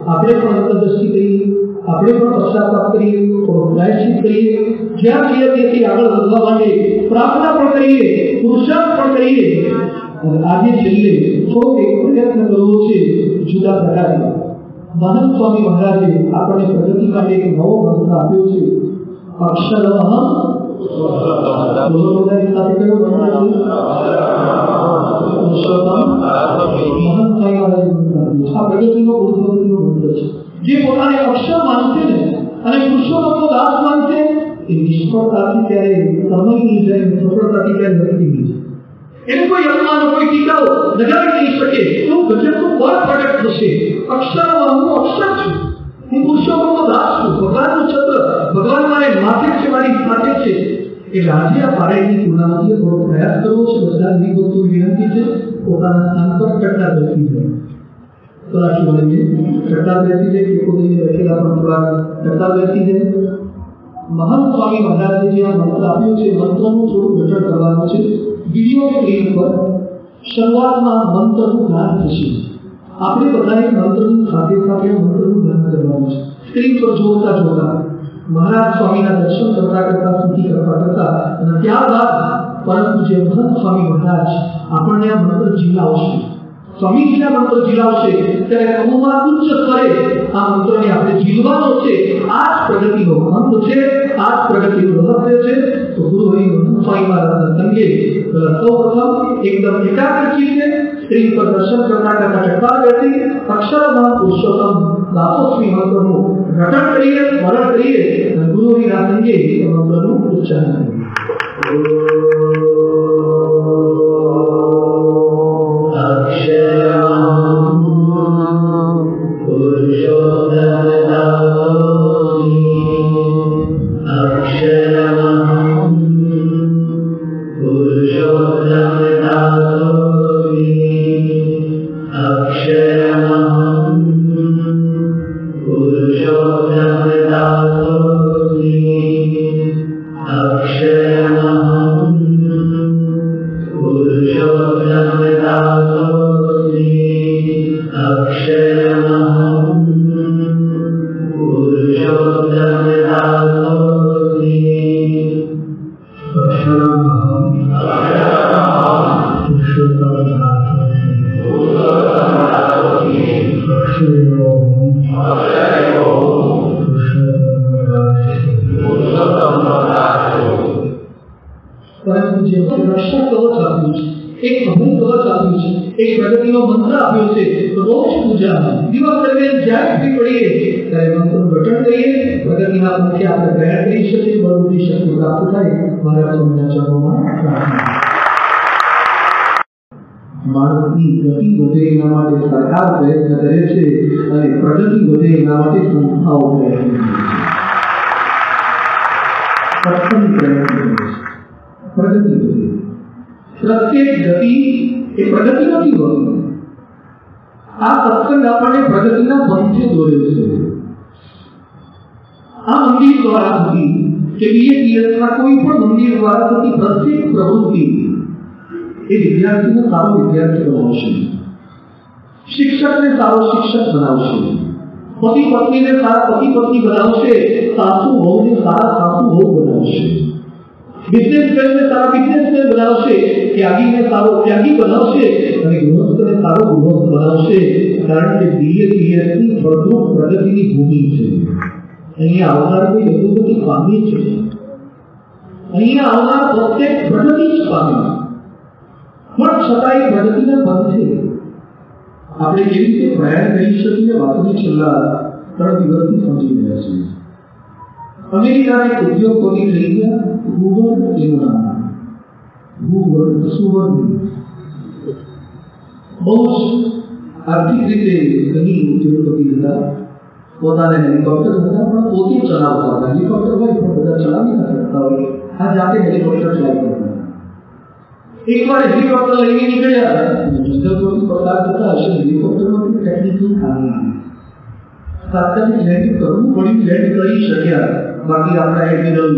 આપણે પણ અંતરદ્રષ્ટિ કરીએ આપણે પણ પશ્ચાતાપ કરીએ થોડો પ્રાયશ્ચિત કરીએ જ્યાં છીએ તેથી આગળ વધવા માટે પ્રાર્થના પણ કરીએ પુરુષાર્થ પણ કરીએ અને આજે છેલ્લે થોડો એક પ્રયત્ન કરવો છે જુદા પ્રકારનો મહંત સ્વામી મહારાજે આપણને પ્રગતિ માટે એક નવો મંત્ર આપ્યો છે અક્ષરવહ બોલો બધાની સાથે કયો મંત્ર પુરુષોત્તમ મહંત સ્વામી મહારાજે મંત્ર આપ્યો છે આ પ્રગતિનો ઉદ્ભવનો મંત્ર છે જે પોતાને અક્ષર માનશે ને અને પુરુષોત્તમનો દાસ માનશે એ નિષ્ફળતાથી ક્યારે સમય નહીં જાય સફળતાથી ક્યારે નથી નહીં જાય એનું કોઈ અપમાન કોઈ ટીકાઓ લગાવી નહીં શકે એવું ગજબનું બળ પ્રગટ થશે અક્ષર હું અક્ષર છું હું પુરુષોત્તમનો દાસ છું ભગવાનનું ચંદ્ર ભગવાન મારે માથે છે મારી સાથે છે એટલે આજે આ પારાયણની પૂર્ણાવતીએ થોડો પ્રયાસ કરવો છે બધા વિગતો વિનંતી છે પોતાના સ્થાન પર ટટ્ટા બેસી જાય તલાશી મળીએ ટટ્ટા બેસી જાય કે કોઈ બેઠેલા પણ થોડા ટટ્ટા બેસી જાય મહંત સ્વામી મહારાજે જે આ મંત્ર આપ્યો છે મંત્રનું થોડું ઘટન કરવાનું છે વિડીયો સ્ક્રીન પર શરૂઆતમાં મંત્રનું જ્ઞાન થશે આપણે બધાએ મંત્રનું સાથે સાથે મંત્રનું ધ્યાન કરવાનું છે. સ્ક્રીન પર જોતા જોતા મહારાજ સ્વામીના દર્શન કરતા કરતા, સ્તુતિ કરતા કરતા અને ત્યારબાદ પરંતુ જે મહંત સ્વામી મહારાજ આપણને આ મંત્ર જીલાવશે. સ્વામીજીના મંત્ર જીલાવશે, ત્યારે અમુમાં ઉચ્ચ સ્તરે આ મંત્રને આપણે જીલવાનો છે. આ જ પ્રગતિનો મંત્ર છે, આ જ પ્રગતિનું રહસ્ય છે. તો ગુરુ હરિ સ્વામી મહારાજના સંગે સૌ પ્રથમ એકદમ એકાગ્ર ચિત્તે इन पर दर्शन करना का भटकता रहती अक्षरधाम पुरुषोत्तम दासोस्मी मंत्रनु घटन करिए स्मरण करिए गुरु ही रासंगे मंत्रनु उच्चारण करिए સારો વિદ્યાર્થી બનાવશે શિક્ષકને સારો શિક્ષક બનાવશે પતિ પત્નીને સારા પતિ પત્ની બનાવશે સાસુ વહુને સારા સાસુ વહુ બનાવશે બિઝનેસમેનને સારા બિઝનેસમેન બનાવશે ત્યાગીને સારો ત્યાગી બનાવશે અને ગૃહસ્થને સારો ગૃહસ્થ બનાવશે કારણ કે બીએપીએસની ફળદ્રુપ પ્રગતિની ભૂમિ છે અહીંયા આવનાર કોઈ અધોગતિ પામી છે અહીંયા આવનાર પ્રત્યેક પ્રગતિ જ પામી પણ છતાંય પ્રગતિના બંધ છે આપણે કેવી રીતે પ્રયાણ કરી શકીએ વાતની છેલ્લા ત્રણ દિવસથી સમજી રહ્યા છીએ અમેરિકાના એક ઉદ્યોગપતિ થઈ ગયા હુવર એનું નામ હુવર સુવર્ણ બહુ જ આર્થિક રીતે ઘણી ઉદ્યોગપતિ હતા પોતાને હેલિકોપ્ટર હતા પણ પોતે ચલાવતા હતા હેલિકોપ્ટર હોય પણ બધા ચલાવી ના શકતા હોય આ જાતે હેલિકોપ્ટર ચલાવી હતા એકવાર હેલિકોપ્ટર લઈને નીકળ્યા જંગલમાંથી પસાર થતા હશે હેલિકોપ્ટરમાં ટેકનિકલ ખામી આવી તાત્કાલિક લેન્ડિંગ કરવું પડ્યું લેન્ડ કરી શક્યા બાકી આપણા એડમિરલ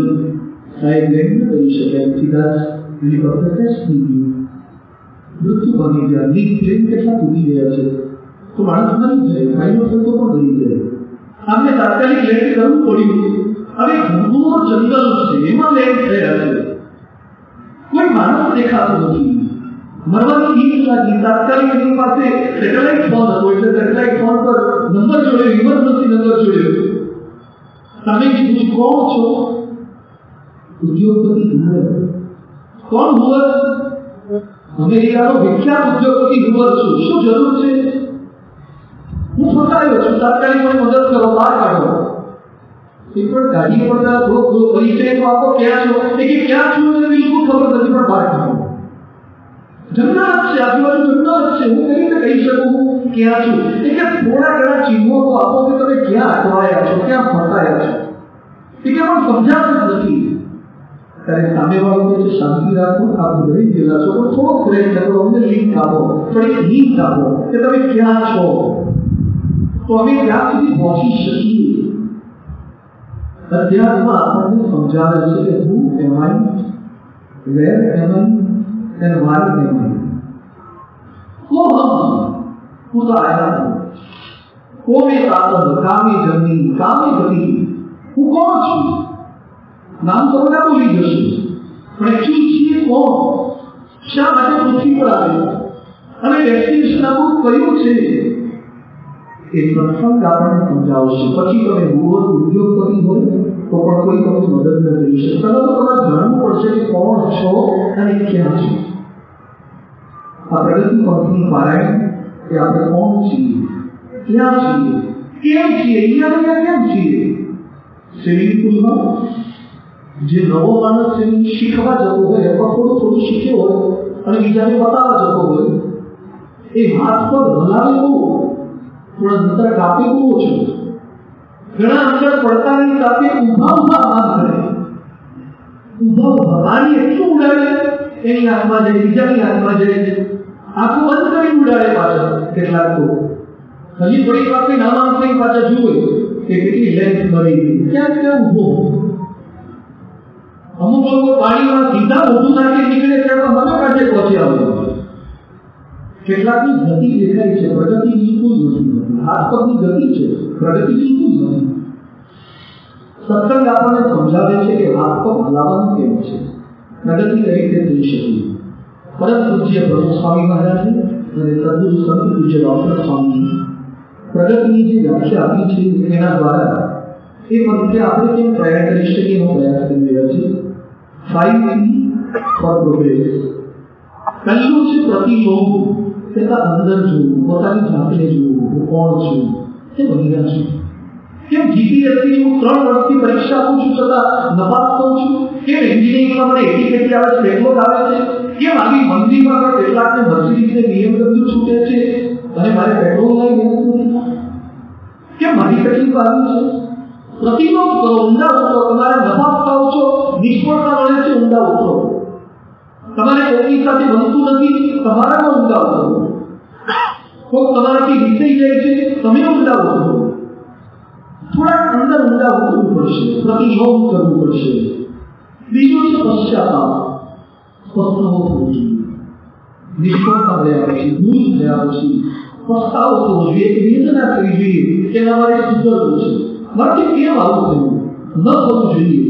સાહેબ લેન્ડ ન કરી શક્યા સીધા જ હેલિકોપ્ટર ક્રેશ થઈ ગયું મૃત્યુ પામી ગયા લીક પ્લેન કેટલા તૂટી ગયા છે તો માણસ મરી જાય ભાઈનો થતો પણ ગરી જાય આમને તાત્કાલિક લેન્ડ કરવું પડ્યું હવે ઘણું જંગલ છે એમાં લેન્ડ થયા છે કોઈ માણસ દેખાતો નથી મરવાની બીક લાગી તાત્કાલિક એની પાસે સેટેલાઇટ ફોન હતો એટલે સેટેલાઇટ ફોન પર નંબર જોડ્યો ઇમરજન્સી નંબર જોડ્યો તમે કીધું કોણ છો ઉદ્યોગપતિ હુવર કોણ હુવર અમેરિકાનો વિખ્યાત ઉદ્યોગપતિ હુવર છું શું જરૂર છે હું ફસાયો છું તાત્કાલિક મને મદદ કરો બહાર કાઢો એ પણ ગાડી પડતા થોડો થોડો પરિચય તો આપો ક્યાં છો એ કે ક્યાં છું મને બિલકુલ ખબર નથી પણ બહાર કાઢો જન્નત છે આજુબાજુ જન્નત છે હું કઈ રીતે કહી શકું ક્યાં છું એ કે થોડા ઘણા ચિહ્નો તો આપો કે તમે ક્યાં અટવાયા છો ક્યાં ફસાયા છો એ કે પણ સમજાતું જ નથી ત્યારે સામેવાળો કહે છે શાંતિ રાખો આપ રહી ગયેલા છો પણ થોડો પ્રયત્ન કરો અમને લિંક આપો થોડી હિંટ આપો કે તમે ક્યાં છો તો અમે ત્યાં સુધી પહોંચી શકીએ અધ્યાત્મા આપણને સમજાવે છે કે હું એમ આઈ વેર એમ આઈ એન્ડ વાય એમ આઈ કોણ હમ હું તો આયા છું કોમે તાતમ કામી જમી કામી ગતિ હું કોણ છું નામ તો બધા ભૂલી જશું પણ એકચ્યુઅલી છીએ કોણ શા માટે પૃથ્વી પર આવ્યો અને ડેસ્ટિનેશન આપણું કયું છે એ સત્સંગ આપણને સમજાવશે પછી તમે ગુરુ ઉદ્યોગપતિ હોય તો પણ કોઈ તમને મદદ ન કરી શકે પહેલા તો તમારે જાણવું પડશે કે કોણ છો અને ક્યાં છો આ પ્રગતિ પંથની પારાયણ કે આપણે કોણ છીએ ક્યાં છીએ કેમ છીએ અહીંયા અહીંયા કેમ છીએ સ્વિમિંગ પુલમાં જે નવો માણસ સ્વિમિંગ શીખવા જતો હોય અથવા થોડું થોડું શીખ્યો હોય અને બીજાને બતાવવા જતો હોય એ હાથ પર હલાવે બહુ થોડા અંતર કાપે બહુ ઓછું ઘણા અંતર પડતાની સાથે ઉભા ઉભા હાથ કરે ઉભા ઉભા પાણી એટલું ઉડાડે એની હાથમાં જાય બીજાની હાથમાં જાય આંખો બંધ કરી ઉડાડે પાછળ કેટલાક તો હજી થોડીક વાર નામાંકની પાછળ જુએ કે કેટલી લેન્થ મળી ગઈ ક્યાં ક્યાં ઊભો અમુક લોકો પાણીમાં સીધા ઊભું નાખી નીકળે ત્યાં મને કાંઠે પહોંચ્યા હોય કેટલાકની ગતિ દેખાય છે પ્રગતિ બિલકુલ નથી હાથ પગની ગતિ છે પ્રગતિ બિલકુલ નથી સત્સંગ આપણને સમજાવે છે કે હાથ પગ હલાવવાનું કેમ છે પ્રગતિ કઈ રીતે થઈ શકીએ પરમ પૂજ્ય પ્રભુ સ્વામી મહારાજ અને સદગુરુ સંત પૂજ્ય ડોક્ટર સ્વામી પ્રગતિની જે વ્યાખ્યા આપી છે એના દ્વારા એ પદ્ધતિ આપણે કેમ પ્રયાસ કરી શકીએ એનો પ્રયાસ કરી રહ્યા છે ફાઈવ પી ફોર પ્રોગ્રેસ પહેલું છે પ્રતિલોમ તેના અંદર જોવું પોતાની જાતને જોવું હું કોણ છું તે બની રહ્યા છું હું ત્રણ વર્ષથી પરીક્ષા આપું છું છતાં નપાસ થઉં છું કેમ એન્જિનિયરિંગમાં મને એટી કેટલી આવે છે બેકલોગ આવે છે કેમ આવી મંદિરમાં પણ કેટલાકને મર્સિડીઝ ને બીએમડબલ્યુ છૂટે છે અને મારે પેટ્રોલ લઈ નથી કેમ મારી તકલીફ આવી છે કરો ઊંડા ઉતરો તમારે નફા થાવ છો નિષ્ફળતા મળે છે ઊંડા ઉતરો તમારે કોઈની સાથે બનતું નથી તમારામાં ઊંડા ઉતરો કોઈક તમારાથી વિસરી જાય છે તમે ઊંડા ઉતરો થોડાક અંદર ઊંડા ઉતરવું પડશે પ્રતિલોમ કરવું પડશે બીજું છે પશ્ચાતાપ પસ્તાવો થવો જોઈએ નિષ્ફળતા મળ્યા પછી ભૂલ થયા પછી પસ્તાવો થવો જોઈએ એક વેદના કરવી જોઈએ કે અમારે સુધરવું છે મારાથી કેમ આવું થયું ન થવું જોઈએ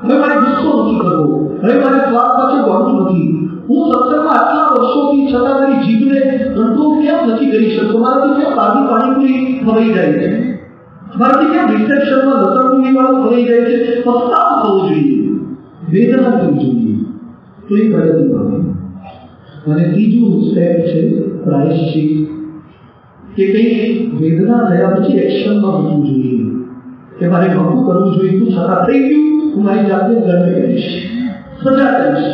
હવે મારે ગુસ્સો નથી કરવો હવે મારે સ્વાદ પાછળ ભણવું નથી હું સત્સંગમાં આટલા વર્ષોથી છતાં મારી જીભને કંટ્રોલ કેમ નથી કરી શકતો મારાથી કેમ સાદી પાણીપુરી ખવાઈ જાય છે મારાથી કેમ રિસેપ્શનમાં લસણની વાળું ખવાઈ જાય છે પસ્તાવો થવો જોઈએ વેદના થવી જોઈએ તો એ પ્રગતિ પામે અને ત્રીજું સ્ટેપ છે પ્રાયશ્ચિત કે કંઈક વેદના થયા પછી એક્શનમાં મૂકવું જોઈએ કે મારે ભક્તું કરવું જોઈએ તું છતાં થઈ ગયું હું મારી જાતને દંડ કરીશ સજા કરીશ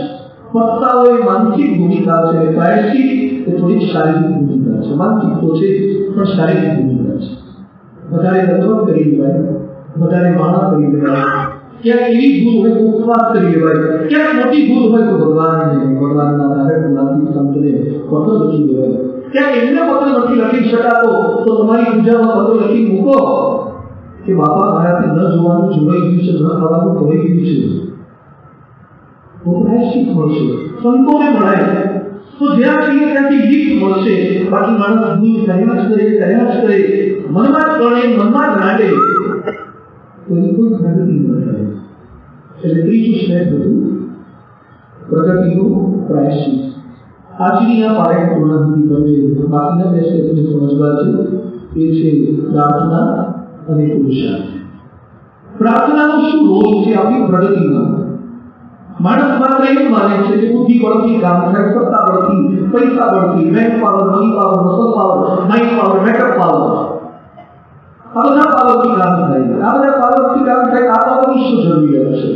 પસ્તાવો એ માનસિક ભૂમિકા છે પ્રાયશ્ચિત એ થોડીક શારીરિક ભૂમિકા છે માનસિક તો છે પણ શારીરિક ભૂમિકા છે વધારે રજૂઆત કરી દેવાય વધારે માણા કરી દેવાય ક્યાંક એવી ભૂલ હોય તો ઉપવાસ કરી લેવાય ક્યાંક મોટી ભૂલ હોય તો ભગવાનને ભગવાનના નારક ગુલાબી સંતને પત્ર લખી દેવાય ક્યાંક એમને પત્ર નથી લખી શકાતો તો તમારી પૂજામાં પત્ર લખી મૂકો કે બાપા મારાથી ન જોવાનું જોવાઈ ગયું છે ન ખાવાનું ખવાઈ ગયું છે તો પ્રાયશ્ચિત મળશે સંતોને મળાય તો જ્યાં છીએ ત્યાંથી ગીત મળશે બાકી માણસ ભૂલ કર્યા જ કરે કર્યા જ કરે મનમાં જ ગણે મનમાં જ રાંડે તો એની કોઈ પ્રગતિ ન થાય એટલે ત્રીજું સ્ટેપ હતું પ્રગતિનું પ્રાયશ્ચિત આજની આ પારાયણ પૂર્ણાહુતિ તમે બાકીના બે સ્ટેપને સમજવા છે એ છે પ્રાર્થના અને પુરુષાર્થ પ્રાર્થનાનો શું રોલ છે આપણી પ્રગતિમાં માણસ માત્ર એવું માને છે કે બુદ્ધિ બળથી કામ થાય સત્તા બળથી પૈસા બળથી man power money power muscle power mind power makeup power આ બધા પાવરથી કામ થાય આ બધા પાવરથી કામ થાય આ પાવરની શું જરૂરિયાત છે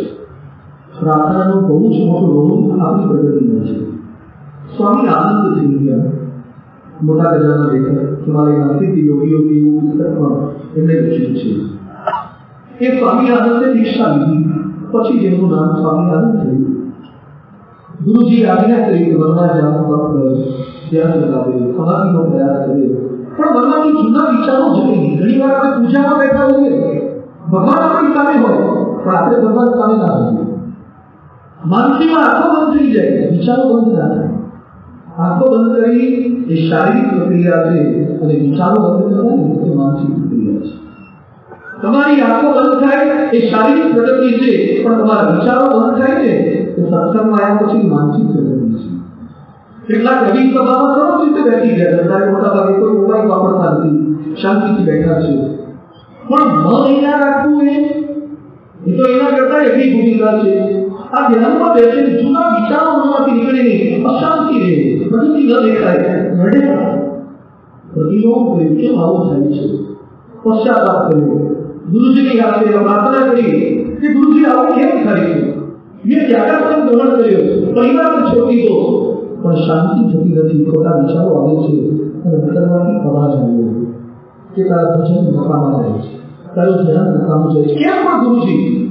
પ્રાર્થનાનો બહુ જ મોટો રોલ આપણી પ્રગતિમાં છે સ્વામી આનંદ થઈ ગયા મોટા ગજાના લેખક હિમાલયના સિદ્ધ યોગી યોગી એવું પુસ્તક પણ એમણે લખ્યું છે એ સ્વામી આનંદે દીક્ષા લીધી પછી જેમનું નામ સ્વામી આનંદ થયું ગુરુજી આજ્ઞા કરી કે વનમાં જવાનું વખત ધ્યાન લગાવે સમાધિનો પ્રયાસ કરે પણ મનમાંથી જૂના વિચારો જઈ નહીં ઘણી વાર આપણે પૂજામાં બેઠા હોઈએ ભગવાન આપણી સામે હોય પણ આપણે ભગવાન સામે ના હોઈએ માનસીમાં આંખો બંધ થઈ જાય વિચારો બંધ ના થાય આંખો બંધ કરી એ શારીરિક પ્રક્રિયા છે અને વિચારો બંધ કરવાની એ માનસિક પ્રક્રિયા છે તમારી આંખો બંધ થાય એ શારીરિક પ્રગતિ છે પણ તમારા વિચારો બંધ થાય છે એ સત્સંગમાં આવ્યા પછી માનસિક પ્રગતિ છે કેટલાક નવીન સભામાં સરસ રીતે બેસી ગયા સરકારે મોટા ભાગે કોઈ મોબાઈલ વાપરતા નથી શાંતિથી બેઠા છે પણ મન અહીંયા રાખવું એ એ તો એના કરતા એવી ભૂમિકા છે આ ધ્યાનમાં બેસે જૂના વિચારો મનમાંથી નીકળે નહીં અશાંતિ રહે, પ્રગતિ ન દેખાય, રડે પ્રતિલોમ પ્રેમ કેમ આવો થાય છે? પશ્ચાતાપ કર્યો ગુરુજીની યાદ પ્રાર્થના કરી કે ગુરુજી, આવું કેમ થાય છે? મેં ત્યાગાસન ગ્રહણ કર્યો, પરિવાર છોડી દો પણ શાંતિ થતી નથી, ખોટા વિચારો આવે છે અને અંતરમાંથી અવાજ આવ્યો. કે તારા ભજન નકામા જાય છે. તારું ધ્યાન નકામું જાય છે. કેમ પણ ગુરુજી?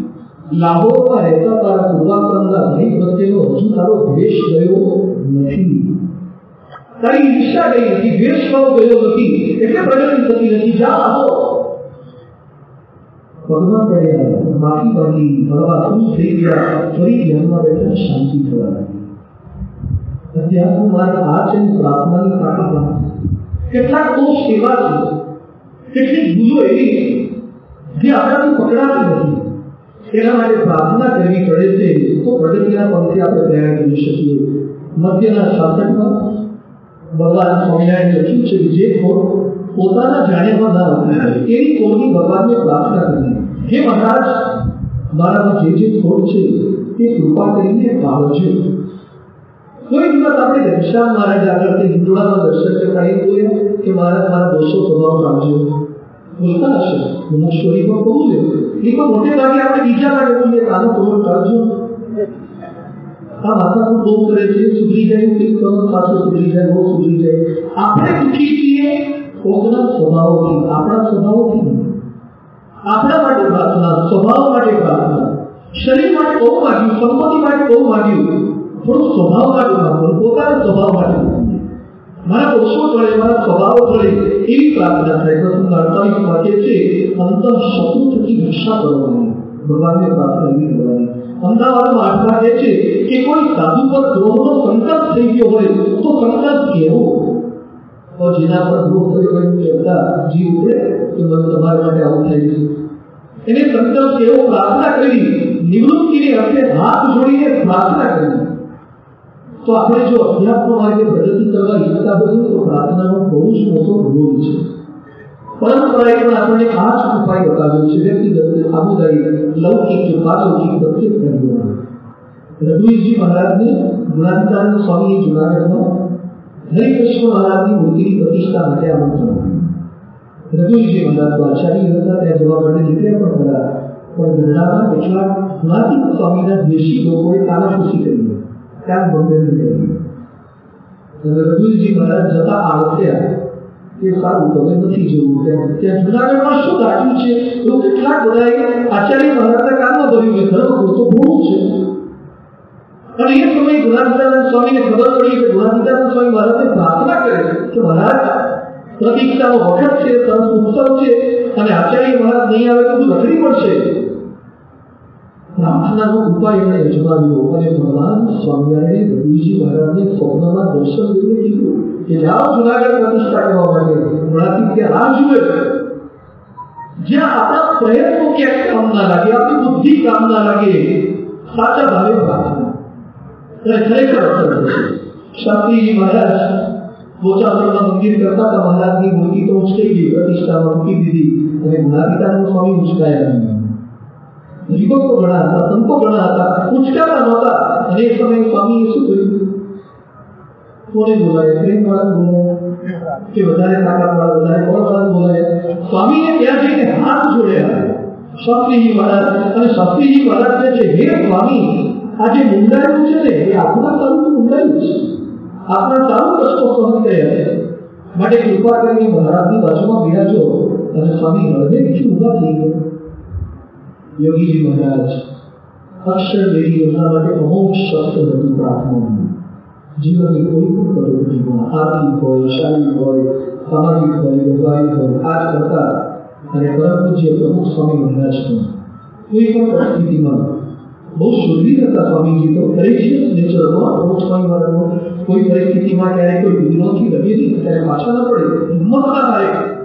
લાહોરમાં રહેતા તારા પૂર્વાક્રમના ધનિક પ્રત્યેનો હજુ તારો દ્વેષ ગયો નથી તારી ઈર્ષા ગઈ નથી દ્વેષ ભાવ ગયો નથી એટલે પ્રગતિ થતી નથી જા આવો પગમાં પડ્યા માફી માંગી મળવા ખુશ થઈ ગયા ફરી ધ્યાનમાં બેઠા શાંતિ થવા લાગી અધ્યાત્મ માર્ગ આ છે પ્રાર્થનાની તાકાત કેટલાક દોષ એવા છે કેટલીક ભૂલો એવી છે જે આપણાથી પકડાતી નથી એના માટે પ્રાર્થના કરવી પડે છે તો પ્રગતિના પંથે આપણે પ્રયાણ કરી શકીએ મધ્યના શાસકમાં ભગવાન સ્વામિનારાયણ લખ્યું છે કે જે ખોટ પોતાના જાણ્યામાં ના વપરાય એની ખોટની ભગવાનને પ્રાર્થના કરવી હે મહારાજ મારામાં જે જે ખોટ છે તે કૃપા કરીને પાળજો કોઈ દિવસ આપણે ઘનશ્યામ મહારાજ આગળથી હિંદોળામાં દર્શન કરતા એ બોલ્યા કે મહારાજ મારા દોષો સ્વભાવ પાડજો બોલતા હશે મુમુક્ષોરીમાં કહું છે એ પણ મોટે ભાગે આપણે બીજા માટે બોલીએ આનો થોડો કાઢજો આ માથાકૂટ બહુ કરે છે સુધરી જાય કે કરો પાછું સુધરી જાય બહુ સુધરી જાય આપણે દુઃખી છીએ કોકના સ્વભાવોથી આપણા સ્વભાવોથી નહીં આપણા માટે પ્રાર્થના સ્વભાવ માટે પ્રાર્થના શરીર માટે બહુ માગ્યું સંપત્તિ માટે બહુ માગ્યું થોડું સ્વભાવ માટે માગવું પોતાના સ્વભાવ માટે મારા દોષો જોડે, મારા સ્વભાવ જોડે એવી પ્રાર્થના થાય પ્રથમ અડતાલીસ વાક્ય છે, અંતર શત્રુથી રક્ષા કરવાની. ભગવાનને પ્રાર્થના એવી કરવાની. અમદાવાદમાં આઠમા કહે છે કે કોઈ સાધુ પર દ્રોહનો સંકલ્પ થઈ ગયો હોય તો સંકલ્પ કેવો તો જેના પર દ્રોહ થયો હોય કહેતા જીવ ઉપડે કે મને તમારા માટે આવું થાય છે એને સંકલ્પ એવો પ્રાર્થના કરી, નિવૃત્તિની અર્થે હાથ જોડીને પ્રાર્થના કરી. તો આપણે જો અધ્યાત્મ માર્ગે પ્રગતિ કરવા ઈચ્છતા હોઈએ તો પ્રાર્થનાનો બહુ જ મોટો રોલ છે પરંપરાએ પણ આપણને આ જ ઉપાય બતાવ્યો છે વ્યક્તિગત સામુદાયિક લૌકિક કે પારલૌકિક પ્રત્યેક કાર્યોમાં રઘુવીરજી મહારાજને ગુણાતીતાનંદ સ્વામીએ જુનાગઢમાં હરિકૃષ્ણ મહારાજની મૂર્તિની પ્રતિષ્ઠા માટે આમંત્રણ રઘુવીરજી મહારાજ તો આચાર્ય હતા ત્યાં જવા માટે નીકળ્યા પણ ખરા પણ ગઢડામાં કેટલાક ગુણાતીત સ્વામીના દ્વેષી લોકોએ તાનાફૂસી કરી ત્યાં બંને કરી અને રઘુવીરજી મહારાજ જતા આળસ્યા કે સારું તમે નથી જવું ત્યાં ત્યાં જુનાગઢમાં શું રાખ્યું છે એવું કેટલાક બધાએ આચાર્ય મહારાજના કામમાં ભર્યું છે ધર્મ તો ઘણું છે અને એ સમયે ગુણાતીતાનંદ સ્વામીને ખબર પડી કે ગુણાતીતાનંદ સ્વામી મહારાજને પ્રાર્થના કરે કે મહારાજ પ્રતિક્ષાનો વખત છે સરસ ઉત્સવ છે અને આચાર્ય મહારાજ નહીં આવે તો રખડી પડશે પ્રાર્થનાનો ઉપાય એમણે અજમાવ્યો અને ભગવાન સ્વામિનારાયણે રઘુજી મહારાજને સ્વપ્નમાં દર્શન દઈને કીધું કે જાઓ જુનાગઢ પ્રતિષ્ઠા કરવા માટે ગુણાતી ત્યાં રાહ જુએ જ્યાં આપણા પ્રયત્નો ક્યાંક કામ ના લાગે આપણી બુદ્ધિ કામ ના લાગે સાચા ભાવે પ્રાર્થના અને ખરેખર અસર થશે શાસ્ત્રીજી મહારાજ બોચાસરમાં મંદિર કરતા હતા મહારાજની મૂર્તિ તો ઉચકાઈ ગઈ પ્રતિષ્ઠામાં મૂકી દીધી અને ગુણાતીતાનંદ સ્વામી ઉચકાયા નહીં વિભક્તો ઘણા હતા સંતો ઘણા હતા ઉચકાતા નહોતા અને એ સમયે સ્વામીએ શું કર્યું કોને બોલાય પ્રેમ વાળા બોલાય કે વધારે તાકાત વાળા વધારે બળ વાળા બોલાય સ્વામીએ ત્યાં જઈને હાથ જોડ્યા શાસ્ત્રીજી મહારાજ અને શાસ્ત્રીજી મહારાજ છે હે સ્વામી આ જે મુંડાયું છે ને એ આપણા તારું મુંડાયું છે આપણા તારું કષ્ટો સહન કર્યા છે માટે કૃપા કરીને મહારાજની બાજુમાં બિરાજો અને સ્વામી હૃદયથી ઉભા થઈ ગયા યોગીજી મહારાજ અક્ષર દેવી યોજના માટે અમોઘ શસ્ત્ર હતું પ્રાર્થનાનું જીવનની કોઈ પણ કટોકટીમાં આર્થિક હોય શારીરિક હોય સામાજિક હોય વૈવાહિક હોય આ જ કરતા અને પરમ પૂજ્ય પ્રમુખ સ્વામી મહારાજ પણ કોઈ પણ પરિસ્થિતિમાં બહુ શુદ્ધિ હતા સ્વામીજી તો ગ્રેશિયસ નેચરમાં પ્રમુખ સ્વામી મહારાજનો કોઈ પરિસ્થિતિમાં ક્યારેય કોઈ વિરોધી લગે નહીં ત્યારે પાછા ન પડે હિંમત ના હારે